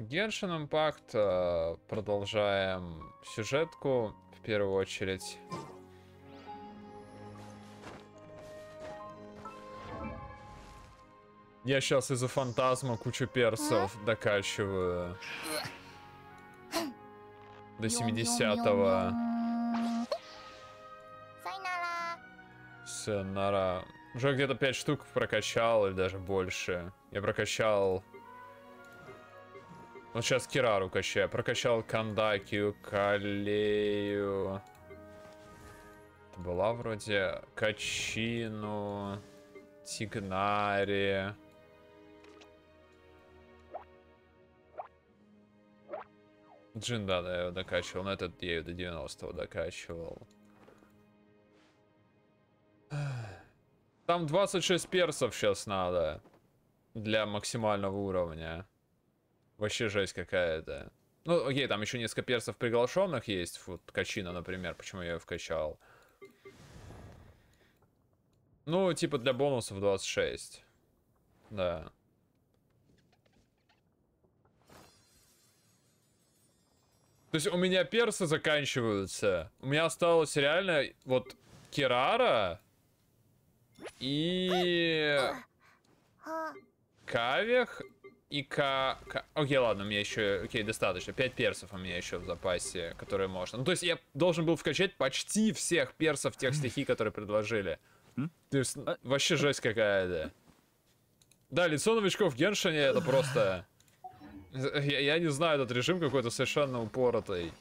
Genshin Impact. Э, продолжаем сюжетку в первую очередь. Я сейчас из-за фантазма кучу персов а? докачиваю. До 70-го. Сенара. Уже где-то 5 штук прокачал или даже больше. Я прокачал вот сейчас Кирару качаю. Прокачал Кандакию, Калею. Это была вроде Качину, Тигнари. Джин, да, да, я его докачивал. Но этот я ее до 90-го докачивал. Там 26 персов сейчас надо. Для максимального уровня. Вообще жесть какая-то. Ну, окей, там еще несколько персов приглашенных есть. Вот Качина, например, почему я ее вкачал. Ну, типа для бонусов 26. Да. То есть у меня персы заканчиваются. У меня осталось реально вот Кирара и は Кавих и Ка... Ка- Окей, ладно, у меня еще... Окей, достаточно. Пять персов у меня еще в запасе, которые можно. Ну, то есть я должен был вкачать почти всех персов тех стихий, которые предложили. То есть вообще жесть какая-то. Да, лицо новичков в Геншине это просто... Я, я не знаю, этот режим какой-то совершенно упоротый.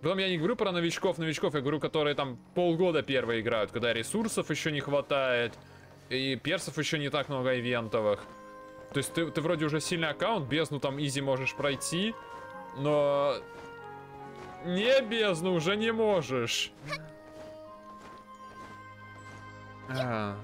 Потом я не говорю про новичков, новичков, я говорю, которые там полгода первые играют, когда ресурсов еще не хватает, и персов еще не так много ивентовых. То есть ты, ты вроде уже сильный аккаунт, бездну там изи можешь пройти, но не бездну уже не можешь. А.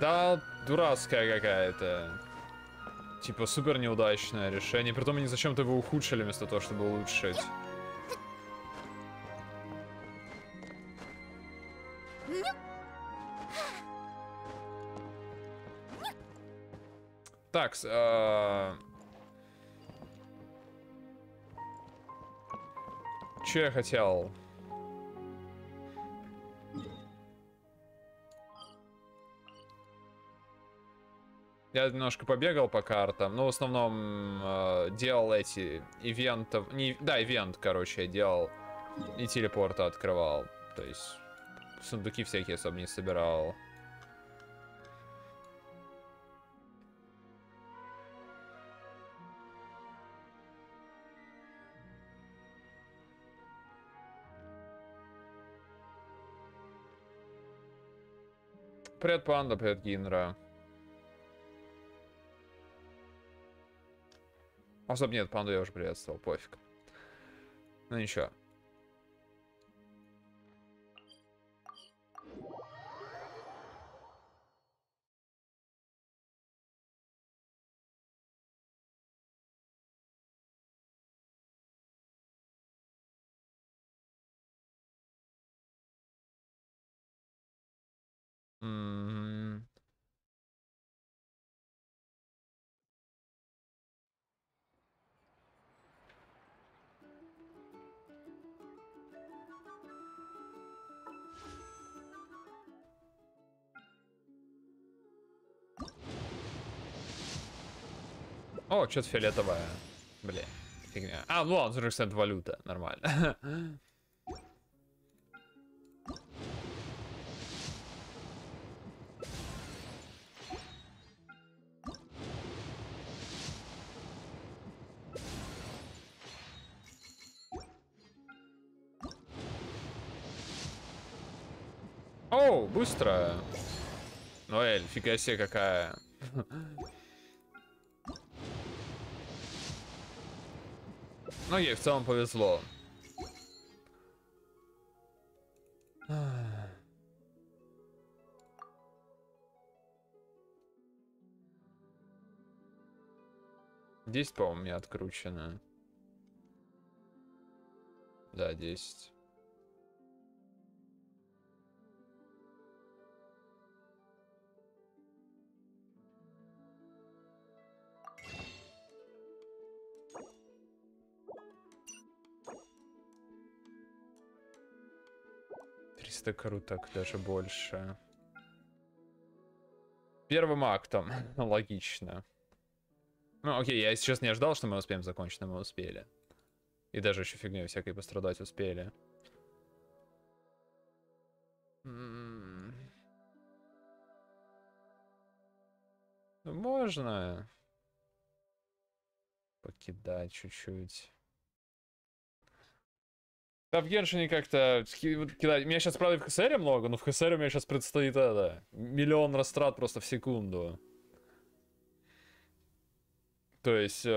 Да, дурацкая какая-то. Типа супер неудачное решение. Притом они зачем-то его ухудшили вместо того, чтобы улучшить. Так, с- а, Че я хотел? Я немножко побегал по картам, но в основном э, делал эти ивентов, не, да, ивент, короче, я делал и телепорты открывал, то есть сундуки всякие особо не собирал. Привет, панда, привет, Гинра. Особо нет, панду я уже приветствовал, пофиг. Ну ничего. М, О, что-то фиолетовое. Блин, фигня. А, ну ладно, 40% валюта, нормально. Оу, быстро. Ноэль, фига себе какая. No jej, w całą powiedzło. Здесь, по-моему, откручено. Да, 10. 300 круток, даже больше. Первым актом. Логично. Ну, окей, я сейчас не ожидал, что мы успеем закончить, но мы успели. И даже еще фигней всякой пострадать успели. М. Ну, можно покидать чуть-чуть. Да, в Геншине как-то кидать. У меня сейчас, правда, в ХСР много, но в ХСР у меня сейчас предстоит это. Миллион растрат просто в секунду. То есть, э,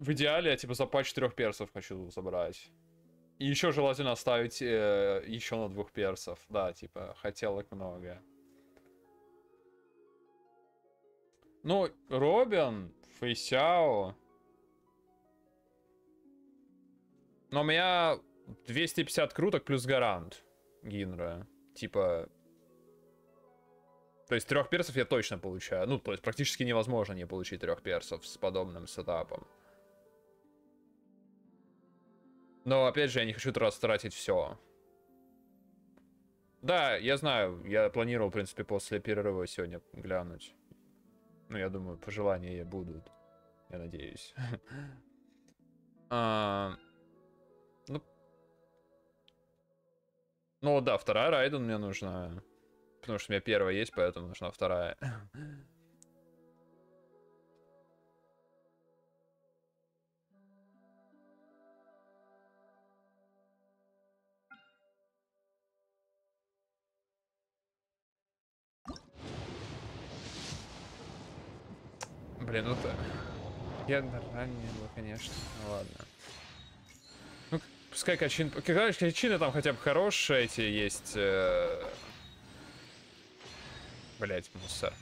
в идеале я типа за патч трех персов хочу забрать. И еще желательно оставить э, еще на двух персов. Да, типа, хотелок много. Ну, Робин, Фейсяо. Но у меня 250 круток плюс гарант Гинра. Типа... То есть трех персов я точно получаю. Ну, то есть практически невозможно не получить трех персов с подобным сетапом. Но опять же, я не хочу растратить все. Да, я знаю, я планировал, в принципе, после перерыва сегодня глянуть. Ну, я думаю, пожелания будут. Я надеюсь. Ну да, вторая Райден мне нужна. Потому что у меня первая есть, поэтому нужна вторая. Блин, ну то... Я ранее было, конечно. Ну ладно. Пускай качин... Качины там хотя бы хорошие эти есть. Э... Блять, мусор.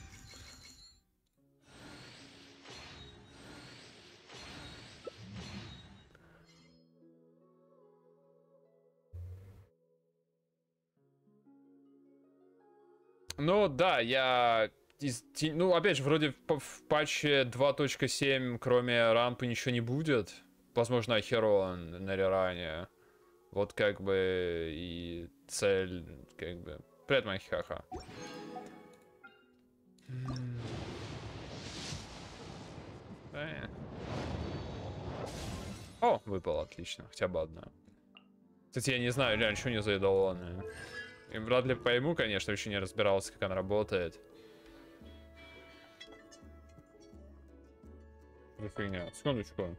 Ну да, я... из Ну, опять же, вроде в, в патче 2.7, кроме рампы, ничего не будет. Возможно, Ахерон на реране. Вот как бы и цель, как бы... Привет, Махихаха. М. Э. О, выпало, отлично, хотя бы одна. Кстати, я не знаю, реально, что не за идолоны. И вряд ли пойму, конечно, еще не разбирался, как она работает. За фигня. Секундочку.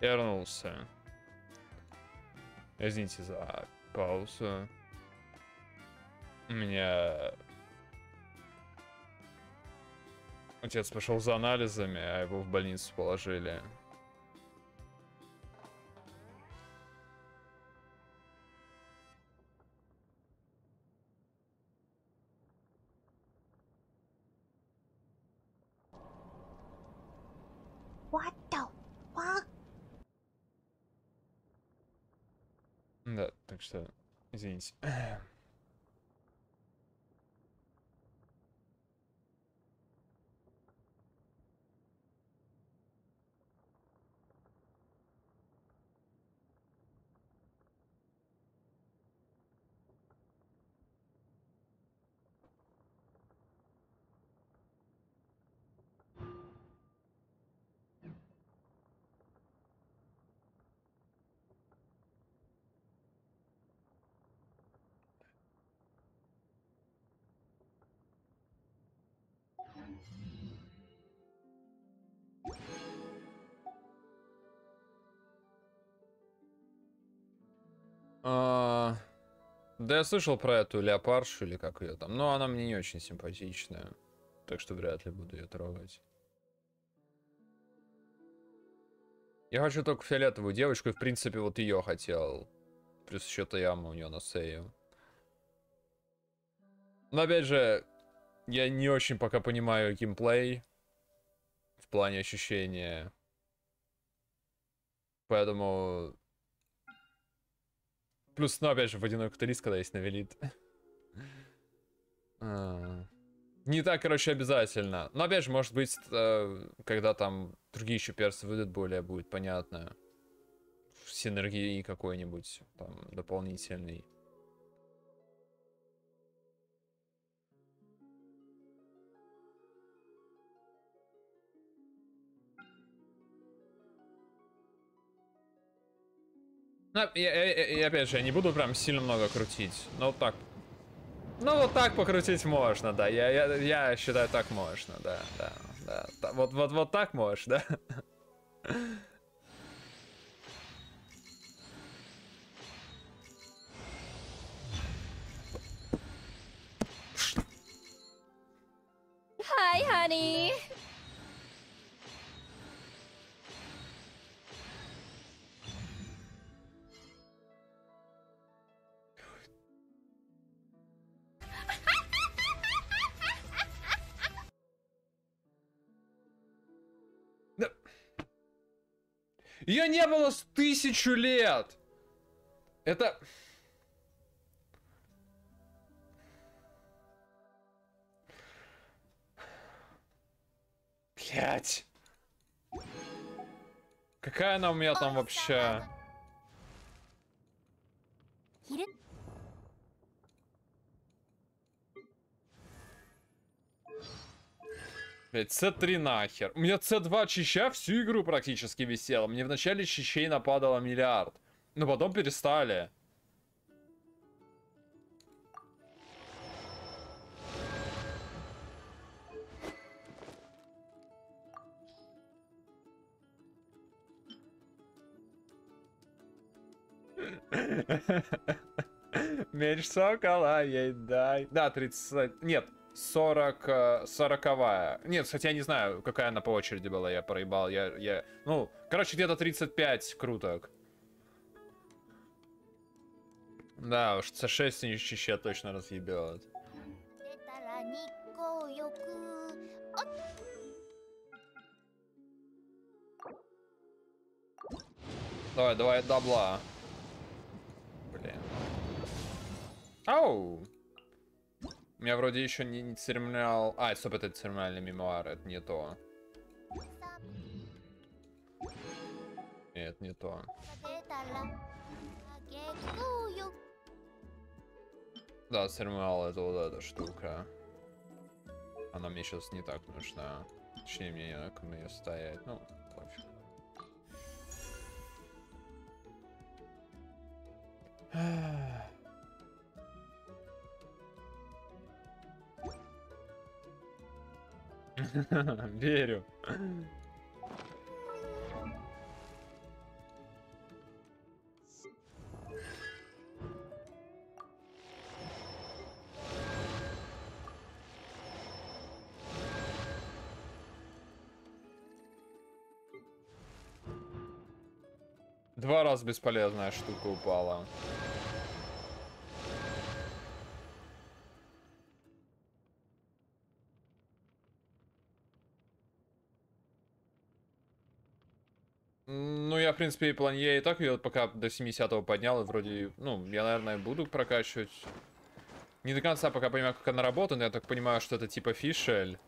Я вернулся. Извините за паузу. У меня... Отец пошел за анализами, а его в больницу положили. Isso é isso. А, Да я слышал про эту леопардшу или как ее там, но она мне не очень симпатичная. Так что вряд ли буду ее трогать. Я хочу только фиолетовую девочку, и в принципе вот ее хотел. Плюс еще Таяма у нее на сею. Но опять же, я не очень пока понимаю геймплей в плане ощущения. Поэтому... Плюс, ну, опять же, водяной каталист, когда есть навелит. А. Не так, короче, обязательно. Но, опять же, может быть, э, когда там другие еще персы выйдут, более будет понятно. Синергии какой-нибудь там дополнительный. Ну, и- и- и опять же, я не буду прям сильно много крутить. Но вот так. Ну, вот так покрутить можно, да. Я, я, я считаю, так можно, да, да, да. Та- Вот, вот, вот так можешь, да. Hi, honey. Ее не было с тысячу лет. Это... Блять. Какая она у меня там вообще? Блять, C3 нахер. У меня C2 чища всю игру практически висела. Мне в начале чищей нападало миллиард. Но потом перестали. Меч сокола ей дай. Да, 30... Нет, 40, 40 э, Нет, хотя я не знаю, какая она по очереди была, я проебал. Я, я... Ну, короче, где-то 35 круток. Да уж, С6 нищища точно разъебел Давай, давай, дабла. Блин. Ау! У меня вроде еще не, не церемониал... А, стоп, это церемониальный мемуар, это не то. Нет, не то. Да, церемониал это вот эта штука. Она мне сейчас не так нужна. Точнее, мне не на ее стоять. Ну, пофиг. Ah. Верю. Два раза бесполезная штука упала. Принципе, план... Я и так ее пока до 70 поднял, и вроде, ну, я, наверное, буду прокачивать. Не до конца пока понимаю, как она работает, но я так понимаю, что это типа фишель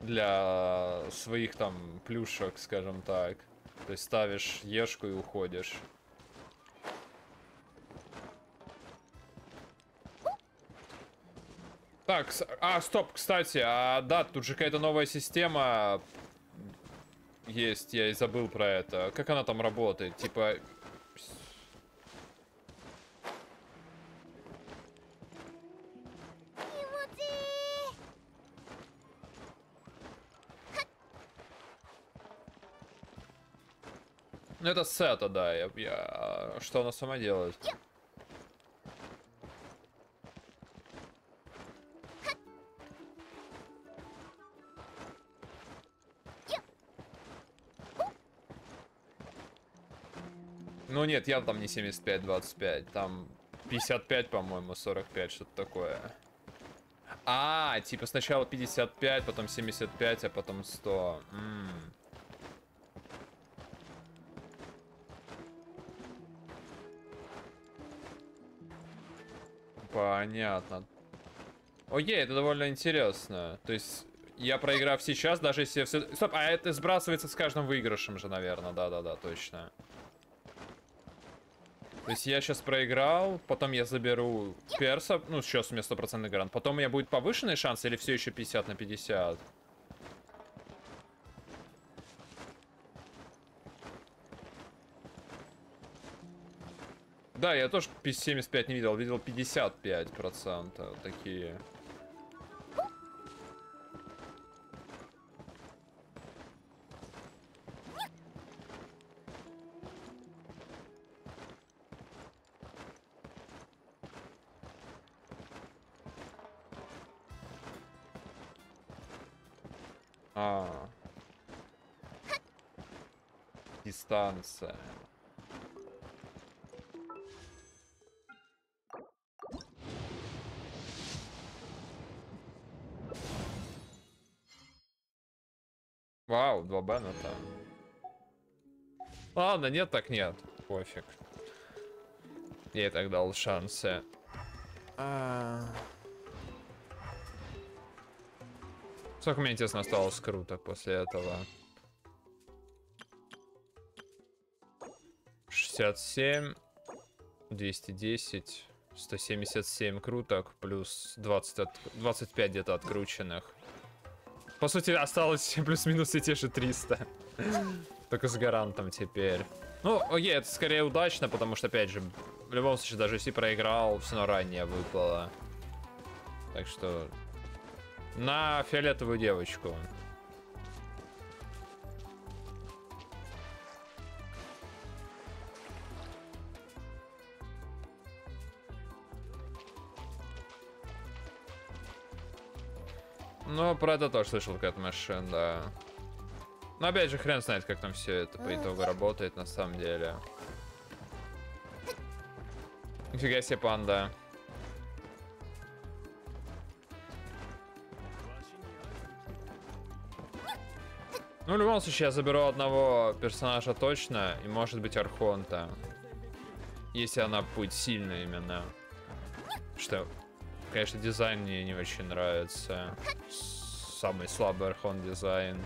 для своих там плюшек, скажем так. То есть ставишь ешку и уходишь. Так, а, стоп, кстати, а, да, тут же какая-то новая система есть, я и забыл про это. Как она там работает? Типа... Ну это сета, да, я, я... Что она сама делает? Ну нет, я там не 75-25, там 55, по-моему, 45, что-то такое. А, типа сначала 55, потом 75, а потом 100. М. Понятно. Окей, это довольно интересно. То есть, я проиграв сейчас, даже если все... Стоп, а это сбрасывается с каждым выигрышем же, наверное. Да-да-да, точно. То есть я сейчас проиграл, потом я заберу перса, ну, сейчас у меня стопроцентный гарант. Потом у меня будет повышенный шанс или все еще 50 на 50? Да, я тоже пи- 75 не видел, видел 55 процентов такие. Дистанция. Вау, два бена там. Ладно, нет, так нет. Пофиг. Я и так дал шансы. А. Сколько мне интересно осталось круток после этого? 67, 210, 177 круток, плюс 20 от- 25 где-то открученных. По сути, осталось плюс-минус и те же 300. Только с гарантом теперь. Ну, окей, это скорее удачно, потому что, опять же, в любом случае, даже если проиграл, все равно ранее выпало. Так что... На фиолетовую девочку. Ну, про это тоже слышал Кэт Машин, да. Но опять же, хрен знает, как там все это по итогу работает на самом деле. Нифига себе панда. Ну, в любом случае, я заберу одного персонажа точно, и может быть Архонта. Если она будет сильная именно. Что, конечно, дизайн мне не очень нравится. Самый слабый Архон дизайн.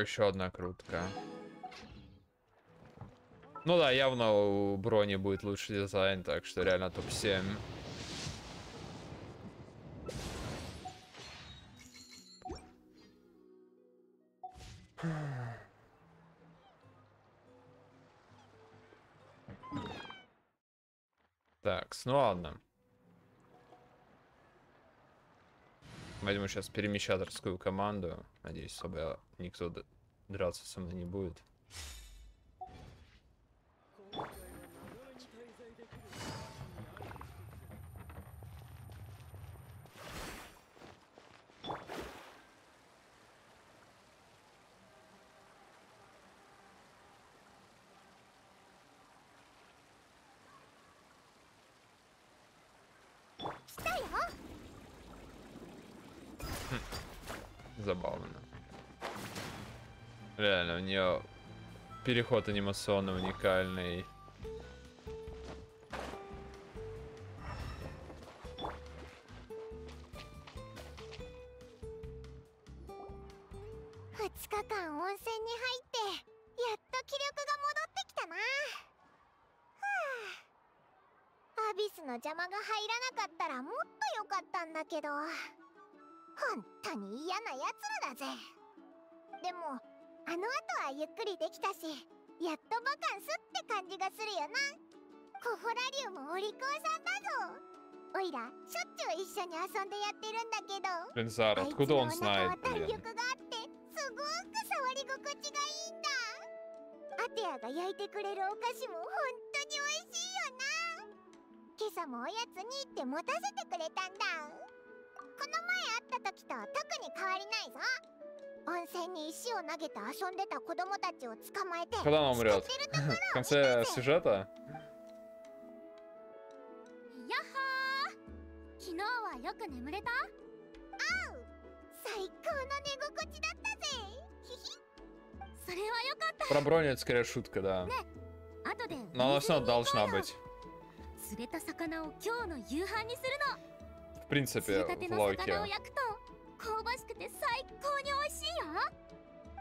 Еще одна крутка. Ну да, явно у Брони будет лучший дизайн, так что реально топ-7. Так, ну ладно. Возьму сейчас перемещаторскую команду. Надеюсь, особо никто драться со мной не будет. Забавно. Реально, у нее переход анимационно уникальный. できたしやっとバカンスって感じがするよなコホラリウムお利口さんだぞおいらしょっちゅう一緒に遊んでやってるんだけど Бензар, あいつ откуда の он お腹は знает, 弾 блин? 力があってすごく触り心地がいいんだアテアが焼いてくれるお菓子も本当に美味しいよな今朝もおやつにって持たせてくれたんだこの前会った時と特に変わりないぞ 温泉に石を投げて遊んでた子供たちを捕まえて Когда она 捨 умрет? ててるとこ В конце сюжета? やっはー昨日はよく眠れた最高の寝心地だったぜひひそれはよかった Про броню это скорее шутка, да. 後で Но она все равно должна быть. 釣れた魚を今日の夕飯にする В принципе, の釣れたて в の локе. 魚を焼くと 香ばしくて最高に美味しいよ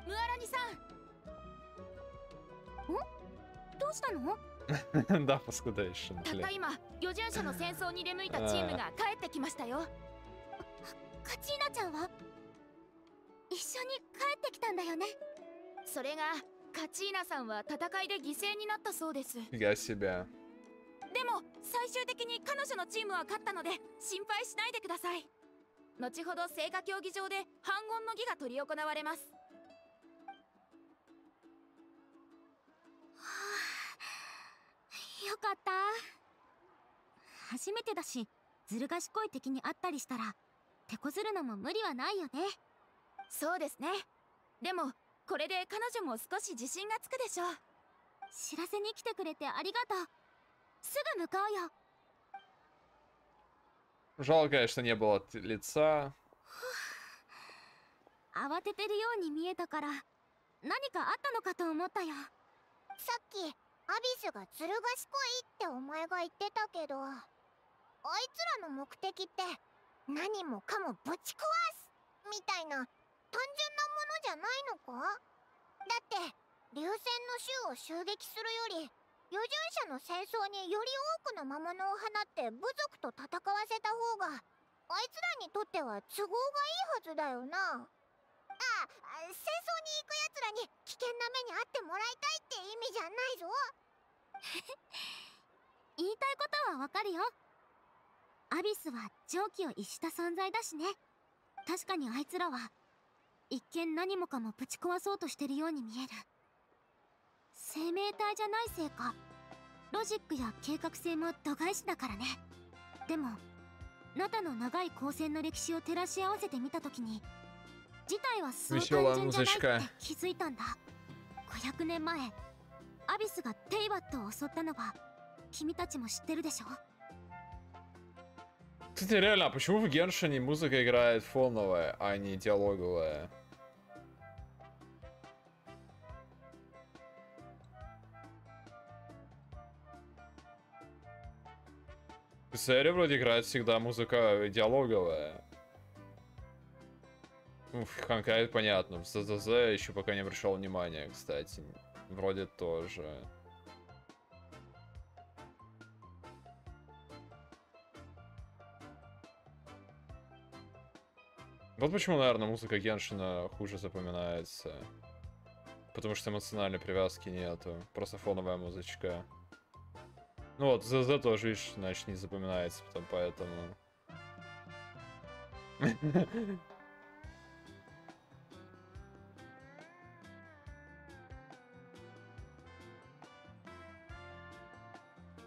ムアラニさんんどうしたの Да, паскудейшн, たっ блин. た今魚順社の戦争に出向いたチームが帰ってきましたよカチーナちゃんは一緒に帰ってきたんだよねそれがカチーナさんは戦いで犠牲になったそうです Фига себе. でも最終的に彼女のチームは勝ったので心配しないでください 後ほど聖火競技場で反言の儀が執り行われます。よかった。初めてだしずる賢い敵に会ったりしたら手こずるのも無理はないよね。そうですね。でもこれで彼女も少し自信がつくでしょう。知らせに来てくれてありがとう。すぐ向かうよЖалко, конечно, не было т- лица. 慌ててるように見えたから何かあったのかと思ったよさっきアビスがずる賢いってお前が言ってたけどあいつらの目的って何もかもぶち壊すみたいな単純なものじゃないのかだって流星の衆を襲撃するより 余順者の戦争により多くの魔物を放って部族と戦わせた方があいつらにとっては都合がいいはずだよな。ああ戦争に行くやつらに危険な目に遭ってもらいたいって意味じゃないぞ。言いたいことはわかるよ。アビスは常軌を逸した存在だしね。確かにあいつらは一見何もかもぶち壊そうとしてるように見える。生命体じゃないせいかロジックや計画性も度外視だからねでもナタの長い光線の歴史を照らし合わせてみた時に事態はそう単純じゃないって気づいたんだ500年前アビスがテイバットを襲ったのは君たちも知ってるでしょ Кстати, реально, а почему в Геншине музыка играет фоновая, а не диалоговая? В серии вроде играет всегда музыка диалоговая. Ну, в Ханкай понятно, в ЗЗЗ еще пока не обращал внимания, кстати. Вроде тоже. Вот почему, наверное, музыка Геншина хуже запоминается. Потому что эмоциональной привязки нету. Просто фоновая музычка. Ну вот, ЗЗ тоже, видишь, значит, не запоминается, потом поэтому...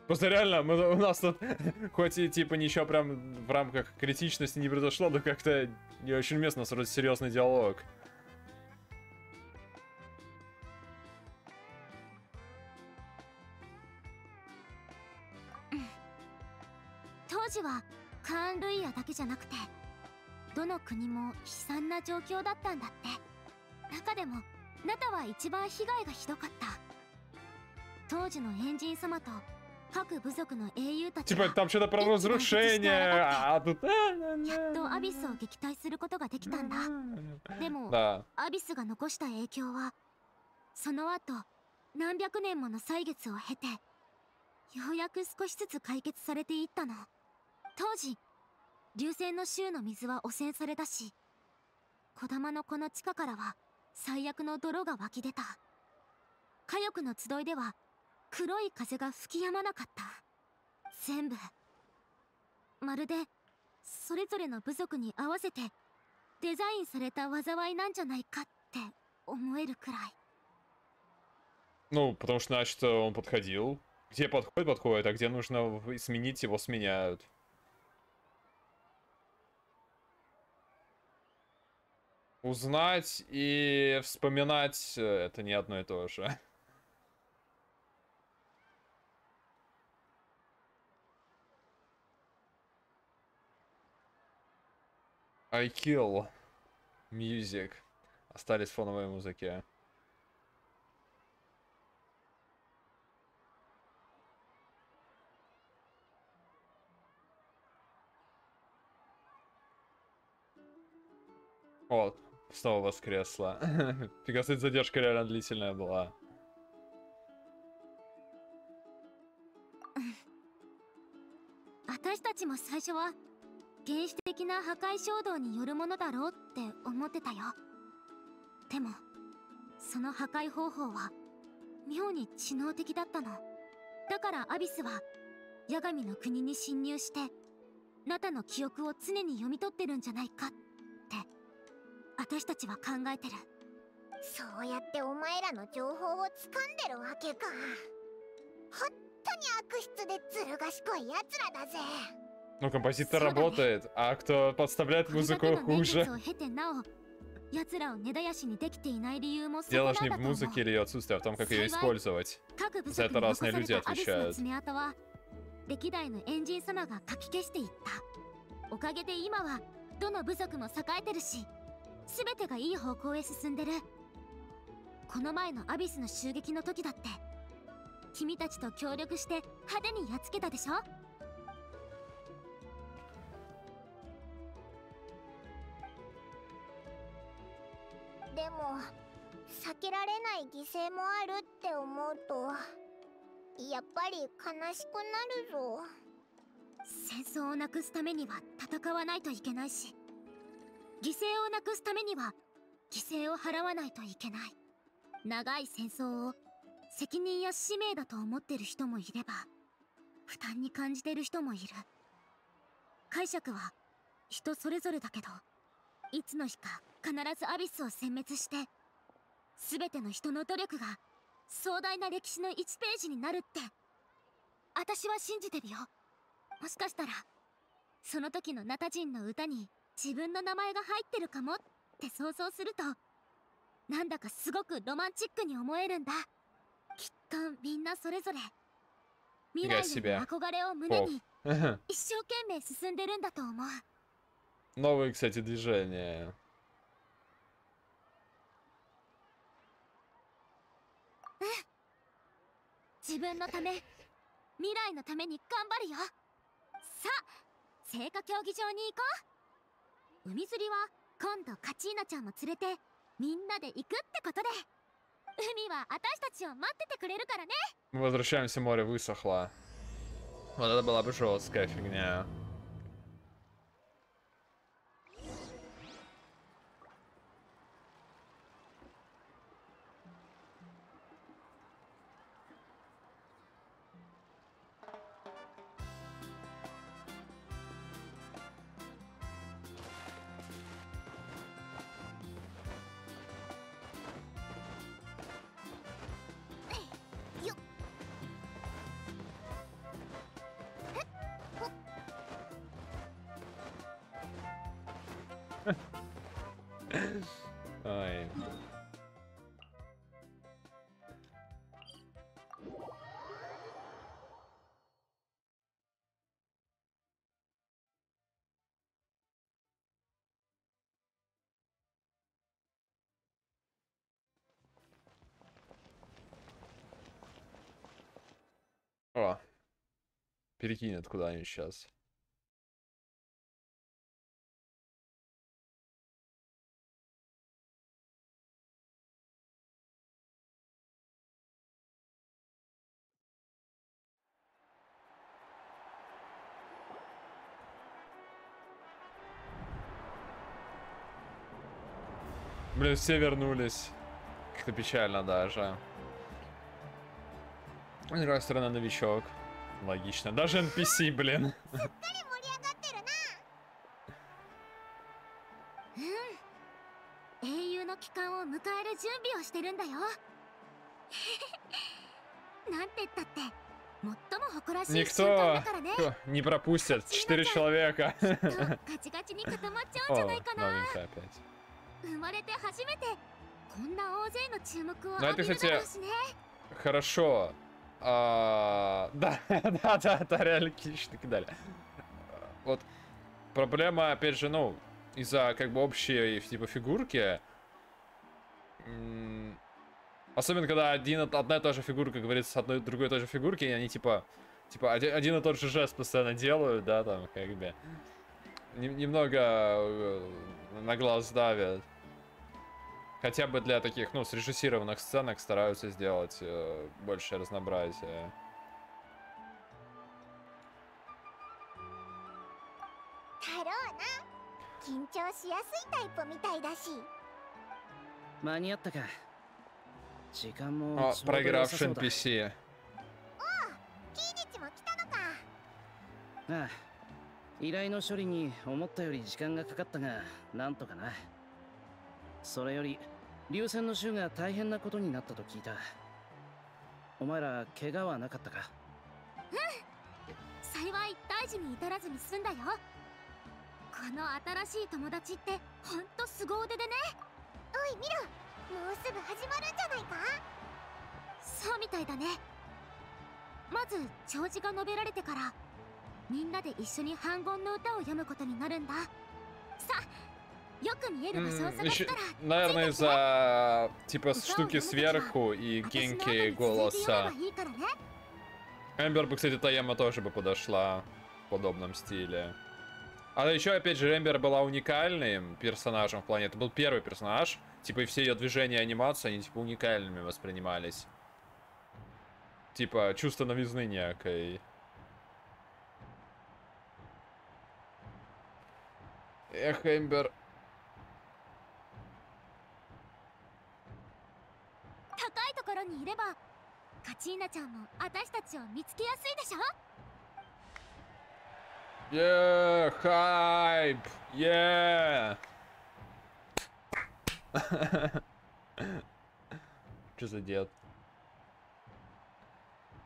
Просто реально, мы, у нас тут, хоть и типа ничего прям в рамках критичности не произошло, но как-то не очень уместно, сразу серьезный диалог. 時はカーン・ルイヤだけじゃなくてどの国も悲惨な状況だったんだって中でもナタは一番被害がひどかった当時のエンジン様と各部族の英雄たち Типа が там что-то про Эти разрушение, а тут... やっとアビスを撃退することができたんだでも Да. アビスが残した影響はその後何百年もの歳月を経てようやく少しずつ解決されていったの 当時流星の州の水は汚染されたし小玉のこの地下からは最悪の泥が湧き出た火翼の集いでは黒い風が吹き止まなかった全部まるでそれぞれの部族に合わせてデザインされた災いなんじゃないかって思えるくらい Ну, потому что, значит, он подходил. Где подходит, подходит, а где нужно в- сменить, его сменяют. Узнать и вспоминать э, это не одно и то же. I kill music. Остались фоновые музыки. Вот, снова воскресла. Фига себе, задержка реально длительная была. 私たちも最初は原始的な破壊衝動によるものだろうって思ってたよでもその破壊方法は妙に知能的だったのだからアビスはヤガミの国に侵入してナタの記憶を常に読み取ってるんじゃないかって 私たちは考えてるそうやってお前らの情報を掴んでるわけか本当に悪質でずる賢い奴らだぜ Ну, композитор Всё, работает, а кто подставляет これだ музыку けの年 хуже. 月を経てなお奴らを根絶やしにできていない理由もそこ Дело なん ж не だ в と思う музыке или ее отсутствии, а в том, как ее幸い использовать. 各部 За 族 это に残さ разные れ люди たアビスの отвечают. 爪痕は歴代のエンジン様がかき消していったおかげで今はどの部族も栄えてるし 全てがいい方向へ進んでる。この前のアビスの襲撃の時だって君たちと協力して派手にやっつけたでしょ？でも避けられない犠牲もあるって思うとやっぱり悲しくなるぞ。戦争をなくすためには戦わないといけないし犠牲をなくすためには犠牲を払わないといけない。長い戦争を責任や使命だと思ってる人もいれば負担に感じてる人もいる。解釈は人それぞれだけどいつの日か必ずアビスを殲滅して全ての人の努力が壮大な歴史の1ページになるって。私は信じてるよ。もしかしたらその時のナタ人の歌に自分の名前が入ってるかもって想像するとなんだかすごくロマンチックに思えるんだきっとみんなそれぞれ未来への憧れを胸に一生懸命進んでるんだと思う Новые, кстати, движения. 海釣りは今度カチーナちゃんも連れてみんなで行くってことで海は私たちを待っててくれるからね Мы возвращаемся, море высохло. Вот это была бы жесткая фигня. О, перекинет куда-нибудь сейчас. Блин, все вернулись. Как-то печально даже. С другой стороны, новичок. Логично. Даже NPC, блин. 盛り上がってるな英雄の帰還を迎える準備をしてるんだよなんて言ったって最も誇らしい瞬間だ Никто からね не пропустит. Четыре человека. きっとガチガチに固まっちゃうんじゃ О, ないかな новенькая опять. 生まれて初めてこんな大勢の注目をНу, это, 浴びるだろう кстати, しね Хорошо. а, да, да, да, это реально кично кидали. Вот проблема, опять же, ну, из-за как бы общей типа фигурки. Особенно, когда один, одна и та же фигурка говорит с одной другой и той же фигурки, и они типа, типа один, один и тот же жест постоянно делают, да, там, как бы. нем- немного э, на глаз давят. Хотя бы для таких, ну, срежиссированных сценок стараются сделать э, больше разнообразия. だろうな緊張しやすいタイプみたいだし間に合ったか時間も О, ちょうど良さ проигравший そうだ NPC. キーニッチも来たのかああ依頼の処理に思ったより時間がかかったがなんとかな それより流線の衆が大変なことになったと聞いた。お前ら怪我はなかったか？うん。幸い大事に至らずに済んだよ。この新しい友達ってほんと凄腕でね。おい見ろ。もうすぐ始まるんじゃないか？そうみたいだね。まず弔辞が述べられてからみんなで一緒に反言の歌を読むことになるんだ。さあ Еще, наверное, из-за типа штуки сверху и генки голоса. Эмбер бы, кстати, Таяма тоже бы подошла в подобном стиле. А еще, опять же, Эмбер была уникальным персонажем в плане. Это был первый персонаж. Типа, и все ее движения и анимации, они, типа, уникальными воспринимались. Типа, чувство новизны некой. Эх, Эмбер... 高いところにいればカチーナちゃんも私たちを見つけやすいでしょ Yeah, хайп! Yeah! Что за дед?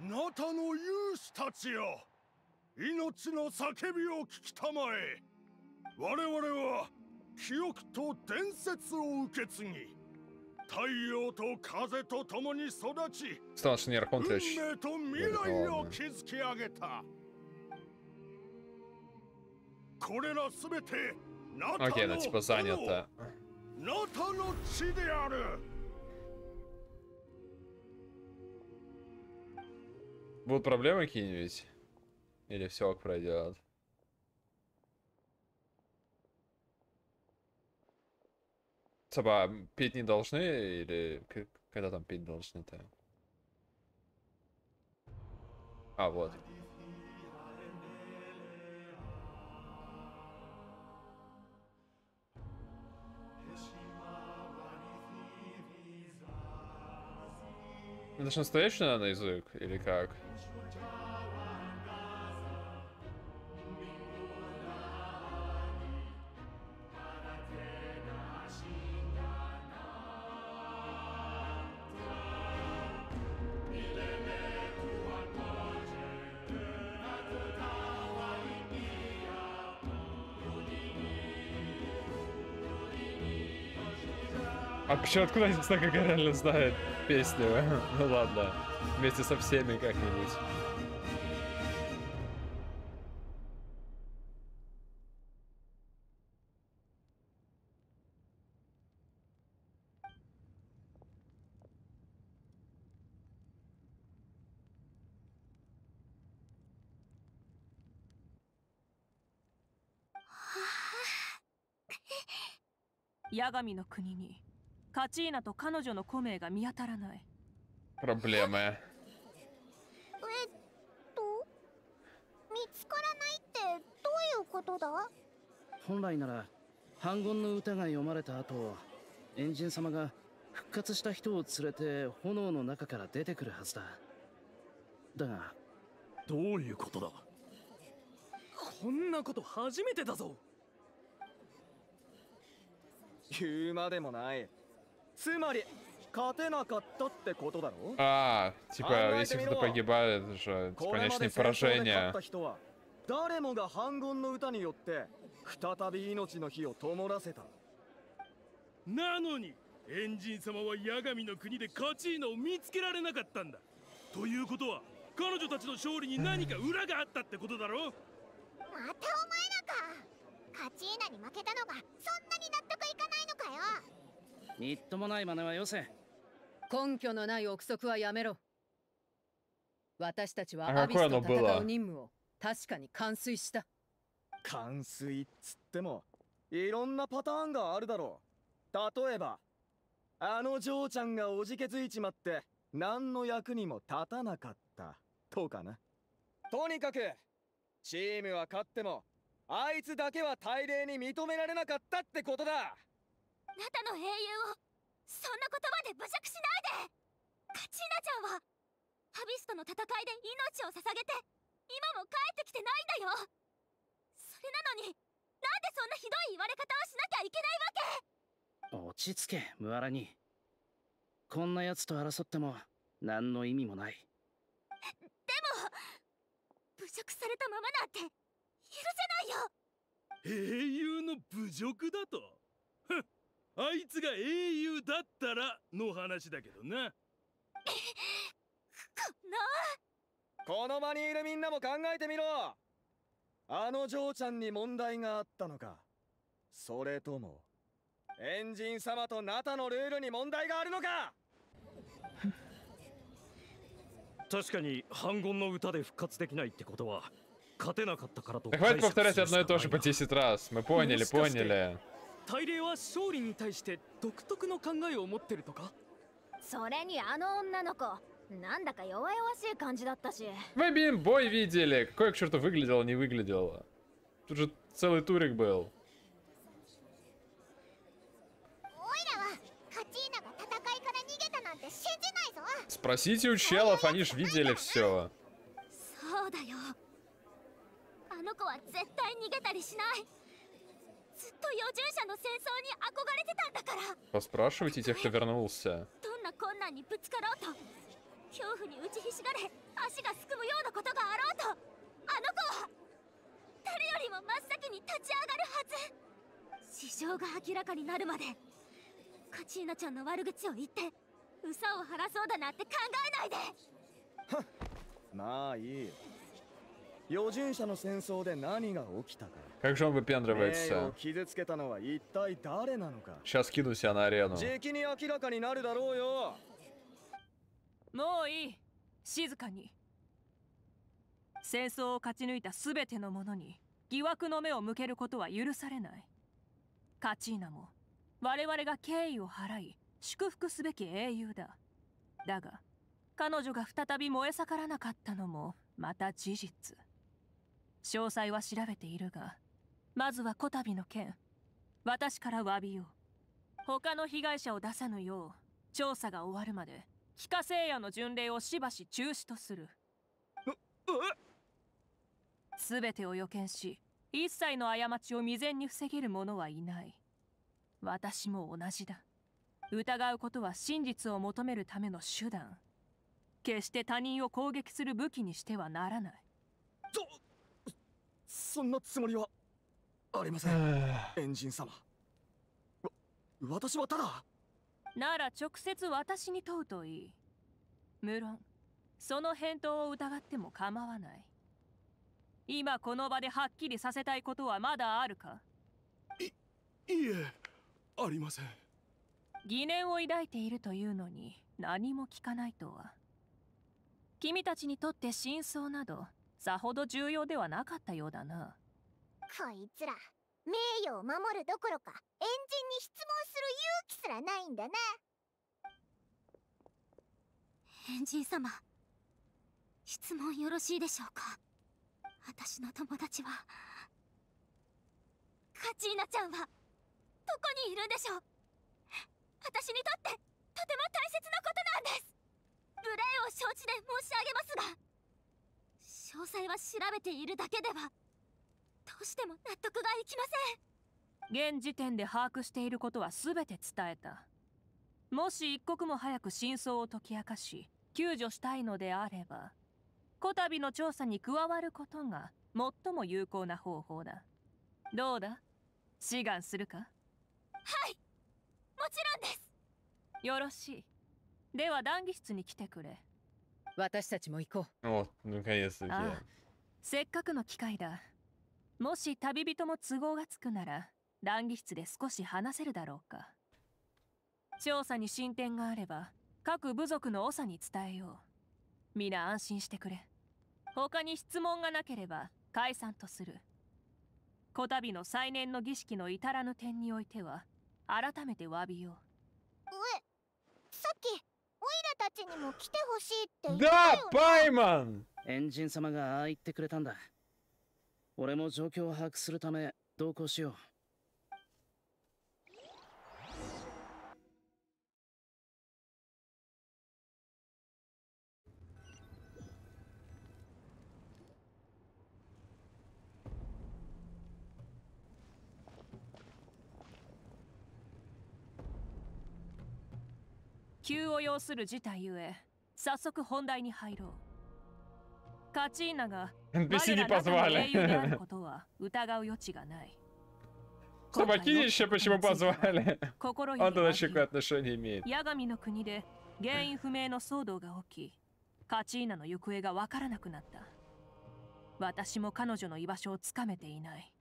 ナタの勇士たちよ命の叫びを聞きたまえ我々は記憶と伝説を受け継ぎ Станешь не. Окей, она типа занята. Будут проблемы какие-нибудь? Или все ок пройдет? Саба, петь не должны? Или когда там петь должны-то? А, вот. Это же настоящий, наверное, язык? Или как? А почему откуда здесь так реально знает песню? ну ладно, вместе со всеми как-нибудь. Yagami no kuni ni カチーナと彼女のコメが見当たらない Проблемы. えっと見つからないってどういうことだ本来なら反言の歌が読まれた後エンジン様が復活した人を連れて炎の中から出てくるはずだだがどういうことだこんなこと初めてだぞ言うまでもない つまり勝てなかったってことだろ А, типа, если кто-то погибает, это же こ типа れま нечто で戦争で勝っ поражение. た人は誰もが反言の歌によって再び命の火を灯らせたなのにエンジン様は八神の国でカチーナを見つけられなかったんだということは彼女たちの勝利に何か裏があったってことだろまたお前らかカチーナに負けたのがそんなに納得いかないのかよ みっともない真似はよせ。根拠のない憶測はやめろ。私たちはあアビスと戦う任務を確かに完遂した。完遂っつってもいろんなパターンがあるだろう。例えばあのジョーちゃんがおじけづいちまって何の役にも立たなかった。とかな。とにかくチームは勝ってもあいつだけは大礼に認められなかったってことだ。あなたの英雄を。そんな言葉で侮辱しないで。カチーナちゃんはハビスとの戦いで命を捧げて今も帰ってきてないんだよ。それなのになんでそんなひどい言われ方をしなきゃいけないわけ？落ち着けムアラに。こんな奴と争っても何の意味もない。でも侮辱されたままなんて許せないよ。英雄の侮辱だと？あいつが英雄だったらの話だけどなこのこの場にいるみんなも考えてみろあのジョーちゃんに問題があったのかそれともエンジン様とナタのルールに問題があるのか確かに反言の歌で復活できないってことは勝てなかったからと Да хватит 解釈 повторять する одно и то же しか по 10 раз. Мы поняли, Ну, скажи. поняли. 大礼は勝利に対して独特の考えを持ってるとかそれにあの女の子なんだか弱々しい感じだったし Вы, блин, бой видели. Какой к черту выглядело, не выглядело. Тут же целый турик был. オイラはカチーナが戦いから逃げたなんて信じないぞ Спросите у челов, они ж видели все. そうだよあの子は絶対逃げたりしない Поспрашивайте тех, кто вернулся. どんな困難にぶつかろうと恐怖に打ちひしがれ足がすくむようなことがあろうとあの子は誰よりも真っ先に立ち上がるはず事情が明らかになるまでカチーナちゃんの悪口を言ってうさを晴らそうだなんて考えないでまあいい余順者の戦争で何が起きたか Как же он 名誉を выпендривается. 傷つけたのは一体誰なのか Сейчас кину себя на арену. じきに明らかになるだろうよもういい静かに戦争を勝ち抜いた全ての者に疑惑の目を向けることは許されないカチーナも我々が敬意を払い祝福すべき英雄だだが彼女が再び燃え盛らなかったのもまた事実詳細は調べているが まずはこたびの件。私から詫びよう。他の被害者を出さぬよう調査が終わるまで帰化聖夜の巡礼をしばし中止とする。全てを予見し一切の過ちを未然に防げる者はいない。私も同じだ。疑うことは真実を求めるための手段。決して他人を攻撃する武器にしてはならない。とそんなつもりは。ありません。エンジン様。わ私はただ。なら直接私に問うといい。無論。その返答を疑っても構わない。今この場ではっきりさせたいことはまだあるか？いえ。ありません。疑念を抱いているというのに何も聞かないとは。君たちにとって真相などさほど重要ではなかったようだなこいつら名誉を守るどころかエンジンに質問する勇気すらないんだなエンジン様質問よろしいでしょうか？私の友達はカチーナちゃんはどこにいるんでしょう？私にとってとても大切なことなんです。無礼を承知で申し上げますが詳細は調べているだけではどうしても納得がいきません。現時点で把握していることは全て伝えた。もし一刻も早く真相を解き明かし救助したいのであればこたびの調査に加わることが最も有効な方法だ。どうだ？志願するか？はいもちろんです。よろしい。では談義室に来てくれ。私たちも行こう。せっかくの機会だ。もし旅人も都合がつくなら談義室で少し話せるだろうか。調査に進展があれば各部族の長に伝えよう。皆安心してくれ。他に質問がなければ解散とする。こたびの再燃の儀式の至らぬ点においては改めて詫びよう。えさっきオイラたちにも来てほしいって言ったよ、ね、パイマンエンジン様がああ言ってくれたんだ俺も状況を把握するため同行しよう。急を要する事態ゆえ早速本題に入ろう。カチーナが我らの英雄であることは疑う余地がない Собаки еще почему позвали? Он туда еще какое отношение имеет. ヤガミの国で原因不明の騒動が起きカチーナの行方がわからなくなった私も彼女の居場所をつかめていない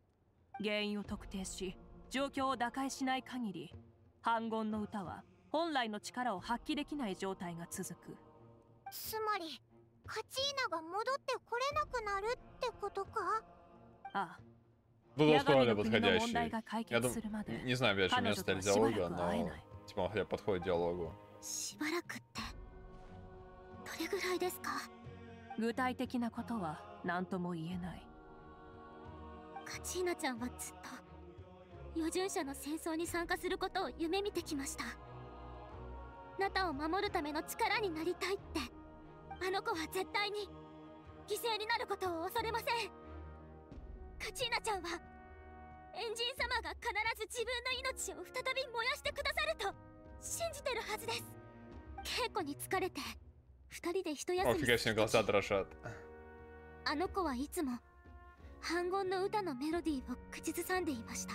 原因を特定し状況を打開しない限り反言の歌は本来の力を発揮できない状態が続くつまり カチーナが戻ってこれなくなるってことかああ Было условие подходящее. Я думаю, не знаю, опять же, место диалога, но типа хотя подходит диалогу. しばらくってどれぐらいですか具体的なことは何とも言えないカチーナちゃんはずっと余順者の戦争に参加することを夢見てきましたナタを守るための力になりたいって あの子は絶対に犠牲になることを恐れません。カチーナちゃんはエンジン様が必ず自分の命を再び燃やしてくださると信じてるはずです。稽古に疲れて二人で一休みあの子はいつも反言の歌のメロディーを口ずさんでいました。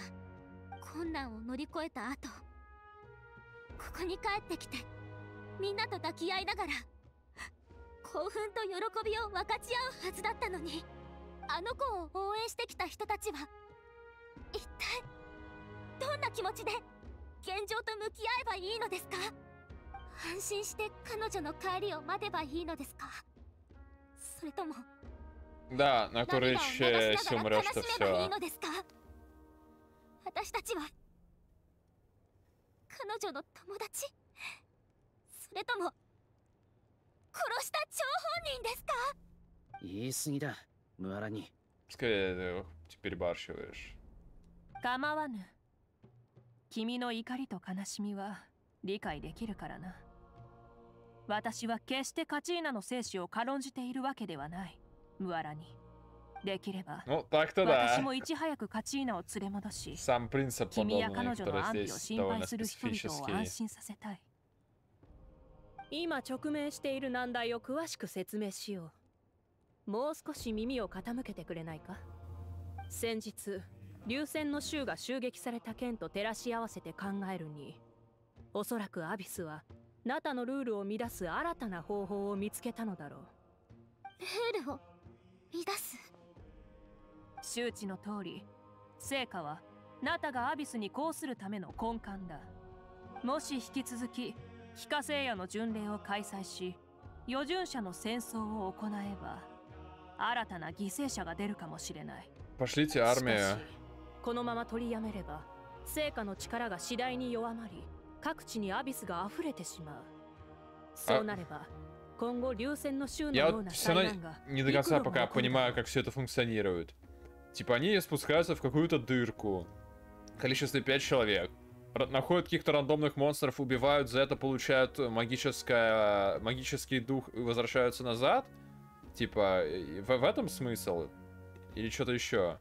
困難を乗り越えた後ここに帰ってきてみんなと抱き合いながら興奮と喜びを分かち合うはずだったのにあの子を応援してきた人たちは一体どんな気持ちで現状と向き合えばいいのですか安心して彼女の帰りを待てばいいのですかそれとも Да, на Курыч, если умрешь, то все. 私たちは彼女の友達それとも 殺した張本人ですか？言い過ぎだ、ムアラに。構わぬ。君の怒りと悲しみは理解できるからな。私は決してカチーナの生死を軽んじているわけではない、ムアラに。できれば、私もいち早くカチーナを連れ戻し、君や彼女の安否を心配する人々を安心させたい。今直面している難題を詳しく説明しよう。もう少し耳を傾けてくれないか。先日流戦の衆が襲撃された件と照らし合わせて考えるにおそらくアビスはナタのルールを乱す新たな方法を見つけたのだろう。ルールを乱す？周知の通り成果はナタがアビスに抗するための根幹だ。もし引き続き非化聖夜の巡礼を開催し余順者の戦争を行えば新たな犠牲者が出るかもしれない Пошлите しかし армию. このまま取りやめれば成果の力が次第に弱まり各地にアビスが溢れてしまうそうなれば今後流戦の州の Я よう вот な все 災 равно 難が не до конца 幾度も пока 起こる понимаю, как все это функционирует. Типа они спускаются в какую-то дырку. Количество 5 человек. Р- Находят каких-то рандомных монстров, убивают, за это получают магическое, магический дух и возвращаются назад. Типа, э, в, в этом смысл? Или что-то еще?